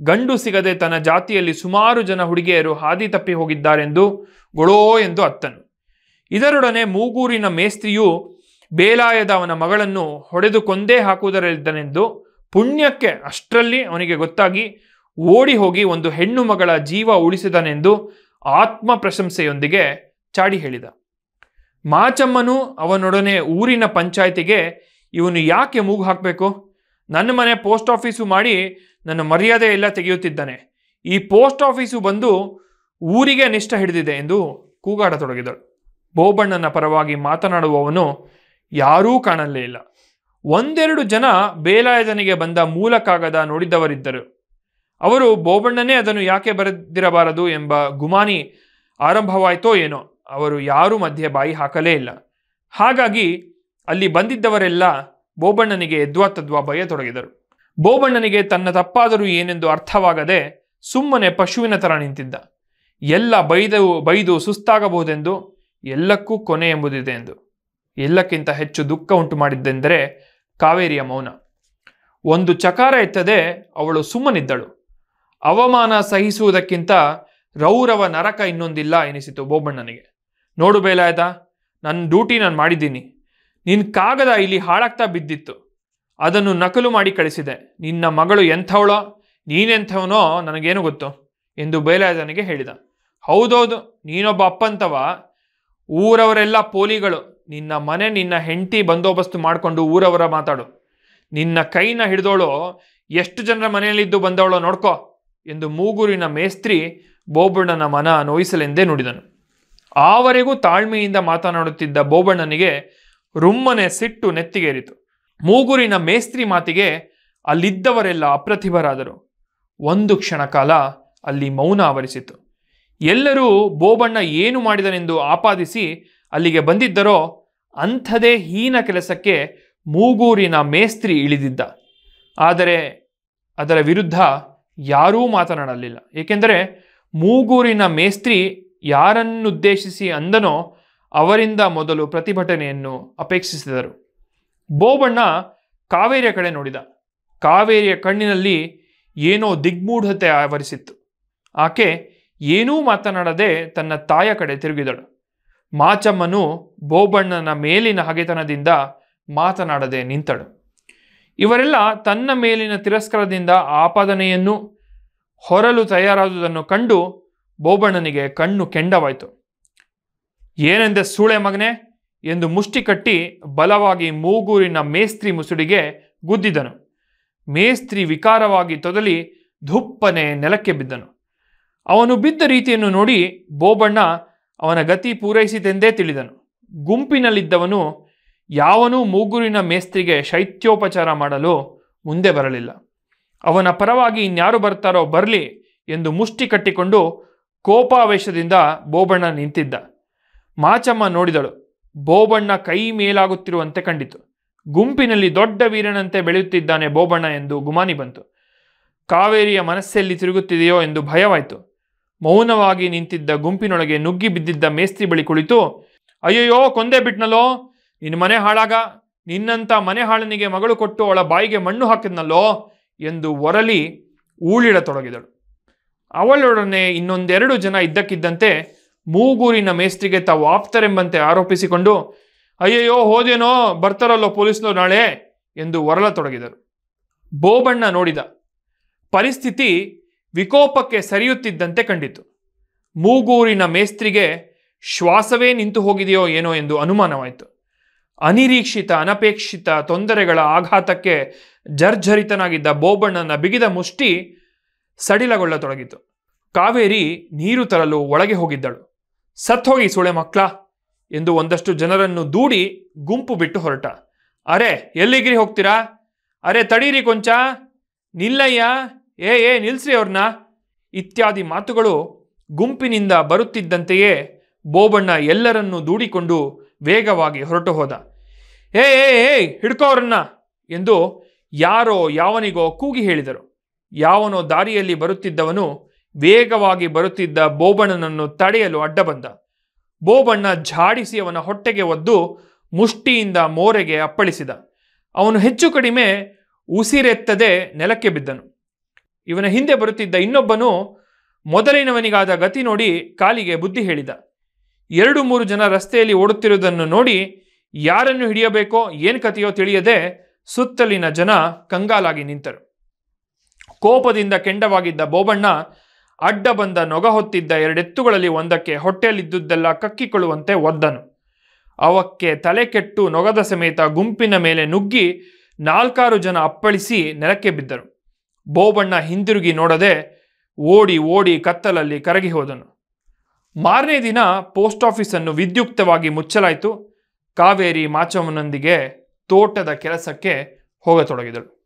ಗಂಡು ಸಿಗದೆ ತನ್ನ ಜಾತಿಯಲ್ಲಿ ಸುಮಾರು ಜನ ಹುಡುಗಿಯರು ಹಾದಿ ತಪ್ಪಿ ಹೋಗಿದ್ದಾರೆಂದು ಗೊಳೋ ಎಂದು ಅತ್ತನು. ಇದರೊಡನೆ ಮೂಗೂರಿನ ಮೇಸ್ತ್ರಿಯು ಬೇಲಾಯದ ಅವನ ಮಗಳನ್ನು ಹೊಡೆದು ಕೊಂದೇ ಹಾಕುವುದರಲ್ಲಿದ್ದನೆಂದು ಪುಣ್ಯಕ್ಕೆ ಅಷ್ಟರಲ್ಲಿ ಅವನಿಗೆ ಗೊತ್ತಾಗಿ ಓಡಿ ಹೋಗಿ ಒಂದು ಹೆಣ್ಣು ಮಗಳ ಜೀವ ಉಳಿಸಿದನೆಂದು ಆತ್ಮ ಪ್ರಶಂಸೆಯೊಂದಿಗೆ ಚಾಡಿ ಹೇಳಿದ. ಮಾಚಮ್ಮನು ಅವನೊಡನೆ ಊರಿನ ಪಂಚಾಯಿತಿಗೆ, ಇವನು ಯಾಕೆ ಮೂಗು ಹಾಕಬೇಕು? ನನ್ನ ಮನೆ ಪೋಸ್ಟ್ ಆಫೀಸು ಮಾಡಿ ನನ್ನ ಮರ್ಯಾದೆ ಎಲ್ಲ ತೆಗೆಯುತ್ತಿದ್ದಾನೆ. ಈ ಪೋಸ್ಟ್ ಆಫೀಸು ಬಂದು ಊರಿಗೆ ನಿಷ್ಠ ಹಿಡಿದಿದೆ ಎಂದು ಕೂಗಾಡತೊಡಗಿದಳು. ಬೋಬಣ್ಣನ ಪರವಾಗಿ ಮಾತನಾಡುವವನು ಯಾರೂ ಕಾಣಲೇ ಇಲ್ಲ. ಒಂದೆರಡು ಜನ ಬೇಲಾಯದನಿಗೆ ಬಂದ ಮೂಲ ಕಾಗದ ನೋಡಿದವರಿದ್ದರು. ಅವರು, ಬೋಬಣ್ಣನೇ ಅದನ್ನು ಯಾಕೆ ಬರೆದಿರಬಾರದು ಎಂಬ ಗುಮಾನಿ ಆರಂಭವಾಯಿತೋ ಏನೋ. ಅವರು ಯಾರೂ ಮಧ್ಯೆ ಬಾಯಿ ಹಾಕಲೇ ಇಲ್ಲ. ಹಾಗಾಗಿ ಅಲ್ಲಿ ಬಂದಿದ್ದವರೆಲ್ಲ ಬೋಬಣ್ಣನಿಗೆ ಎದ್ವಾ ತದ್ವಾ ಬಯತೊಡಗಿದರು ಬೋಬಣ್ಣನಿಗೆ ತನ್ನ ತಪ್ಪಾದರೂ ಏನೆಂದು ಅರ್ಥವಾಗದೆ ಸುಮ್ಮನೆ ಪಶುವಿನ ಥರ ನಿಂತಿದ್ದ. ಎಲ್ಲ ಬೈದು ಬೈದು ಸುಸ್ತಾಗಬಹುದೆಂದು ಎಲ್ಲಕ್ಕೂ ಕೊನೆ ಎಂಬುದಿದೆ ಎಂದು. ಎಲ್ಲಕ್ಕಿಂತ ಹೆಚ್ಚು ದುಃಖ ಉಂಟು ಮಾಡಿದ್ದೆಂದರೆ ಕಾವೇರಿಯ ಮೌನ. ಒಂದು ಚಕಾರ ಎತ್ತದೆ ಅವಳು ಸುಮ್ಮನಿದ್ದಳು. ಅವಮಾನ ಸಹಿಸುವುದಕ್ಕಿಂತ ರೌರವ ನರಕ ಇನ್ನೊಂದಿಲ್ಲ ಎನಿಸಿತು ಬೋಬಣ್ಣನಿಗೆ. ನೋಡು ಬೇಲಾಯದ ನನ್ನ ಡ್ಯೂಟಿ ನಾನು ಮಾಡಿದ್ದೀನಿ. ನಿನ್ನ ಕಾಗದ ಇಲ್ಲಿ ಹಾಳಾಗ್ತಾ ಬಿದ್ದಿತ್ತು. ಅದನ್ನು ನಕಲು ಮಾಡಿ ಕಳಿಸಿದೆ. ನಿನ್ನ ಮಗಳು ಎಂಥವಳೋ, ನೀನೆಂಥವನೋ ನನಗೇನು ಗೊತ್ತು ಎಂದು ಬೇಲಾಯದನಿಗೆ ಹೇಳಿದ. ಹೌದೌದು, ನೀನೊಬ್ಬ ಅಪ್ಪಂತವ, ಊರವರೆಲ್ಲ ಪೋಲಿಗಳು. ನಿನ್ನ ಮನೆ ನಿನ್ನ ಹೆಂಡತಿ ಬಂದೋಬಸ್ತು ಮಾಡಿಕೊಂಡು ಊರವರ ಮಾತಾಡು. ನಿನ್ನ ಕೈನ ಹಿಡಿದೋಳು ಎಷ್ಟು ಜನರ ಮನೆಯಲ್ಲಿದ್ದು ಬಂದವಳೋ ನೋಡ್ಕೋ ಎಂದು ಮೂಗೂರಿನ ಮೇಸ್ತ್ರಿ ಬೋಬಣ್ಣನ ಮನ ನೋಯಿಸಲೆಂದೇ ನುಡಿದನು. ಆವರೆಗೂ ತಾಳ್ಮೆಯಿಂದ ಮಾತನಾಡುತ್ತಿದ್ದ ಬೋಬಣ್ಣನಿಗೆ ರುಮ್ಮನೆ ಸಿಟ್ಟು ನೆತ್ತಿಗೇರಿತು. ಮೂಗೂರಿನ ಮೇಸ್ತ್ರಿ ಮಾತಿಗೆ ಅಲ್ಲಿದ್ದವರೆಲ್ಲ ಅಪ್ರತಿಭರಾದರು. ಒಂದು ಕ್ಷಣ ಕಾಲ ಅಲ್ಲಿ ಮೌನ ಆವರಿಸಿತು. ಎಲ್ಲರೂ ಬೋಬಣ್ಣ ಏನು ಮಾಡಿದನೆಂದು ಆಪಾದಿಸಿ ಅಲ್ಲಿಗೆ ಬಂದಿದ್ದರೋ ಅಂಥದೇ ಹೀನ ಕೆಲಸಕ್ಕೆ ಮೂಗೂರಿನ ಮೇಸ್ತ್ರಿ ಇಳಿದಿದ್ದ. ಆದರೆ ಅದರ ವಿರುದ್ಧ ಯಾರೂ ಮಾತನಾಡಲಿಲ್ಲ. ಏಕೆಂದರೆ ಮೂಗೂರಿನ ಮೇಸ್ತ್ರಿ ಯಾರನ್ನುದ್ದೇಶಿಸಿ ಅಂದನೋ ಅವರಿಂದ ಮೊದಲು ಪ್ರತಿಭಟನೆಯನ್ನು ಅಪೇಕ್ಷಿಸಿದರು. ಬೋಬಣ್ಣ ಕಾವೇರಿಯ ಕಡೆ ನೋಡಿದ. ಕಾವೇರಿಯ ಕಣ್ಣಿನಲ್ಲಿ ಏನೋ ದಿಗ್ಮೂಢತೆ ಆವರಿಸಿತ್ತು. ಆಕೆ ಏನೂ ಮಾತನಾಡದೆ ತನ್ನ ತಾಯ ಕಡೆ ತಿರುಗಿದಳು. ಮಾಚಮ್ಮನು ಬೋಬಣ್ಣನ ಮೇಲಿನ ಹಗೆತನದಿಂದ ಮಾತನಾಡದೆ ನಿಂತಳು. ಇವರೆಲ್ಲ ತನ್ನ ಮೇಲಿನ ತಿರಸ್ಕಾರದಿಂದ ಆಪಾದನೆಯನ್ನು ಹೊರಲು ತಯಾರಾದುದನ್ನು ಕಂಡು ಬೋಬಣ್ಣನಿಗೆ ಕಣ್ಣು ಕೆಂಡವಾಯಿತು. ಏನೆಂದೆ ಸೂಳೆ ಮಗನೆ ಎಂದು ಮುಷ್ಟಿ ಕಟ್ಟಿ ಬಲವಾಗಿ ಮೂಗೂರಿನ ಮೇಸ್ತ್ರಿ ಮುಸುಡಿಗೆ ಗುದ್ದಿದನು. ಮೇಸ್ತ್ರಿ ವಿಕಾರವಾಗಿ ತೊದಲಿ ಧುಪ್ಪನೆ ನೆಲಕ್ಕೆ ಬಿದ್ದನು. ಅವನು ಬಿದ್ದ ರೀತಿಯನ್ನು ನೋಡಿ ಬೋಬಣ್ಣ ಅವನ ಗತಿ ಪೂರೈಸಿತೆಂದೇ ತಿಳಿದನು. ಗುಂಪಿನಲ್ಲಿದ್ದವನು ಯಾವನೂ ಮೂಗುರಿನ ಮೇಸ್ತ್ರಿಗೆ ಶೈತ್ಯೋಪಚಾರ ಮಾಡಲು ಮುಂದೆ ಬರಲಿಲ್ಲ. ಅವನ ಪರವಾಗಿ ಇನ್ಯಾರು ಬರ್ತಾರೋ ಬರಲಿ ಎಂದು ಮುಷ್ಟಿ ಕಟ್ಟಿಕೊಂಡು ಕೋಪಾವೇಶದಿಂದ ಬೋಬಣ್ಣ ನಿಂತಿದ್ದ. ಮಾಚಮ್ಮ ನೋಡಿದಳು. ಬೋಬಣ್ಣ ಕೈ ಮೇಲಾಗುತ್ತಿರುವಂತೆ ಕಂಡಿತು. ಗುಂಪಿನಲ್ಲಿ ದೊಡ್ಡ ವೀರನಂತೆ ಬೆಳೆಯುತ್ತಿದ್ದಾನೆ ಬೋಬಣ್ಣ ಎಂದು ಗುಮಾನಿ ಬಂತು. ಕಾವೇರಿಯ ಮನಸ್ಸೆಲ್ಲಿ ತಿರುಗುತ್ತಿದೆಯೋ ಎಂದು ಭಯವಾಯಿತು. ಮೌನವಾಗಿ ನಿಂತಿದ್ದ ಗುಂಪಿನೊಳಗೆ ನುಗ್ಗಿ ಬಿದ್ದಿದ್ದ ಮೇಸ್ತ್ರಿ ಬಳಿ ಕುಳಿತು, ಅಯ್ಯಯ್ಯೋ, ಕೊಂದೆ ಬಿಟ್ನಲ್ಲೋ? ನಿನ್ನ ಮನೆ ಹಾಳಾಗ? ನಿನ್ನಂಥ ಮನೆ ಹಾಳನಿಗೆ ಮಗಳು ಕೊಟ್ಟು ಅವಳ ಬಾಯಿಗೆ ಮಣ್ಣು ಹಾಕಿದ್ನಲ್ಲೋ? ಎಂದು ಒರಲಿ ಊಳಿಡತೊಡಗಿದಳು. ಅವಳೊಡನೆ ಇನ್ನೊಂದೆರಡು ಜನ ಇದ್ದಕ್ಕಿದ್ದಂತೆ ಮೂಗೂರಿನ ಮೇಸ್ತ್ರಿಗೆ ತಾವು ಆಪ್ತರೆಂಬಂತೆ ಆರೋಪಿಸಿಕೊಂಡು, ಅಯ್ಯಯ್ಯೋ, ಹೋದೇನೋ? ಬರ್ತಾರಲ್ಲೋ ಪೊಲೀಸ್ನೋ ನಾಳೆ? ಎಂದು ಒರಲತೊಡಗಿದರು. ಬೋಬಣ್ಣ ನೋಡಿದ. ಪರಿಸ್ಥಿತಿ ವಿಕೋಪಕ್ಕೆ ಸರಿಯುತ್ತಿದ್ದಂತೆ ಕಂಡಿತು. ಮೂಗೂರಿನ ಮೇಸ್ತ್ರಿಗೆ ಶ್ವಾಸವೇ ನಿಂತು ಹೋಗಿದೆಯೋ ಏನೋ ಎಂದು ಅನುಮಾನವಾಯಿತು. ಅನಿರೀಕ್ಷಿತ, ಅನಪೇಕ್ಷಿತ ತೊಂದರೆಗಳ ಆಘಾತಕ್ಕೆ ಜರ್ಜರಿತನಾಗಿದ್ದ ಬೋಬಣ್ಣನ ಬಿಗಿದ ಮುಷ್ಟಿ ಸಡಿಲಗೊಳ್ಳತೊಡಗಿತು. ಕಾವೇರಿ ನೀರು ತರಲು ಒಳಗೆ ಹೋಗಿದ್ದಳು. ಸತ್ತೋಗಿ ಸುಳೆ ಮಕ್ಕಳ ಎಂದು ಒಂದಷ್ಟು ಜನರನ್ನು ದೂಡಿ ಗುಂಪು ಬಿಟ್ಟು ಹೊರಟ. ಅರೆ, ಎಲ್ಲಿಗಿರಿ ಹೋಗ್ತೀರಾ? ಅರೆ, ತಡೀರಿ ಕೊಂಚ. ನಿಲ್ಲಯ್ಯ. ಏ ಏ, ನಿಲ್ಸ್ರಿ ಅವ್ರನ್ನ ಇತ್ಯಾದಿ ಮಾತುಗಳು ಗುಂಪಿನಿಂದ ಬರುತ್ತಿದ್ದಂತೆಯೇ ಬೋಬಣ್ಣ ಎಲ್ಲರನ್ನೂ ದೂಡಿಕೊಂಡು ವೇಗವಾಗಿ ಹೊರಟು ಹೋದ. ಏ ಏ ಏ ಹಿಡ್ಕೋ ಅವ್ರನ್ನ ಎಂದು ಯಾರೋ ಯಾವನಿಗೋ ಕೂಗಿ ಹೇಳಿದರು. ಯಾವನೋ ದಾರಿಯಲ್ಲಿ ಬರುತ್ತಿದ್ದವನು ವೇಗವಾಗಿ ಬರುತ್ತಿದ್ದ ಬೋಬಣ್ಣನನ್ನು ತಡೆಯಲು ಅಡ್ಡ ಬಂದ ಬೋಬಣ್ಣ ಝಾಡಿಸಿ ಅವನ ಹೊಟ್ಟೆಗೆ ಒದ್ದು ಮುಷ್ಟಿಯಿಂದ ಮೋರೆಗೆ ಅಪ್ಪಳಿಸಿದ. ಅವನು ಹೆಚ್ಚು ಕಡಿಮೆ ಉಸಿರೆತ್ತದೆ ನೆಲಕ್ಕೆ ಬಿದ್ದನು. ಇವನ ಹಿಂದೆ ಬರುತ್ತಿದ್ದ ಇನ್ನೊಬ್ಬನು ಮೊದಲಿನವನಿಗಾದ ಗತಿ ನೋಡಿ ಕಾಲಿಗೆ ಬುದ್ಧಿ ಹೇಳಿದ. ಎರಡು ಮೂರು ಜನ ರಸ್ತೆಯಲ್ಲಿ ಓಡುತ್ತಿರುವುದನ್ನು ನೋಡಿ ಯಾರನ್ನು ಹಿಡಿಯಬೇಕೋ ಏನು ಕಥೆಯೋ ತಿಳಿಯದೆ ಸುತ್ತಲಿನ ಜನ ಕಂಗಾಲಾಗಿ ನಿಂತರು. ಕೋಪದಿಂದ ಕೆಂಡವಾಗಿದ್ದ ಬೋಬಣ್ಣ ಅಡ್ಡ ಬಂದ ನೊಗ ಹೊತ್ತಿದ್ದ ಎರಡೆತ್ತುಗಳಲ್ಲಿ ಒಂದಕ್ಕೆ ಹೊಟ್ಟೆಯಲ್ಲಿದ್ದುದೆಲ್ಲ ಕಕ್ಕಿಕೊಳ್ಳುವಂತೆ ಒದ್ದನು. ಅವಕ್ಕೆ ತಲೆ ಕೆಟ್ಟು ನೊಗದ ಸಮೇತ ಗುಂಪಿನ ಮೇಲೆ ನುಗ್ಗಿ ನಾಲ್ಕಾರು ಜನ ಅಪ್ಪಳಿಸಿ ನೆಲಕ್ಕೆ ಬಿದ್ದರು. ಬೋಬಣ್ಣ ಹಿಂದಿರುಗಿ ನೋಡದೆ ಓಡಿ ಓಡಿ ಕತ್ತಲಲ್ಲಿ ಕರಗಿ ಹೋದನು. ಮಾರನೇ ದಿನ ಪೋಸ್ಟ್ ಆಫೀಸನ್ನು ವಿದ್ಯುಕ್ತವಾಗಿ ಮುಚ್ಚಲಾಯಿತು. ಕಾವೇರಿ ಮಾಚಮ್ಮನೊಂದಿಗೆ ತೋಟದ ಕೆಲಸಕ್ಕೆ ಹೋಗತೊಡಗಿದಳು.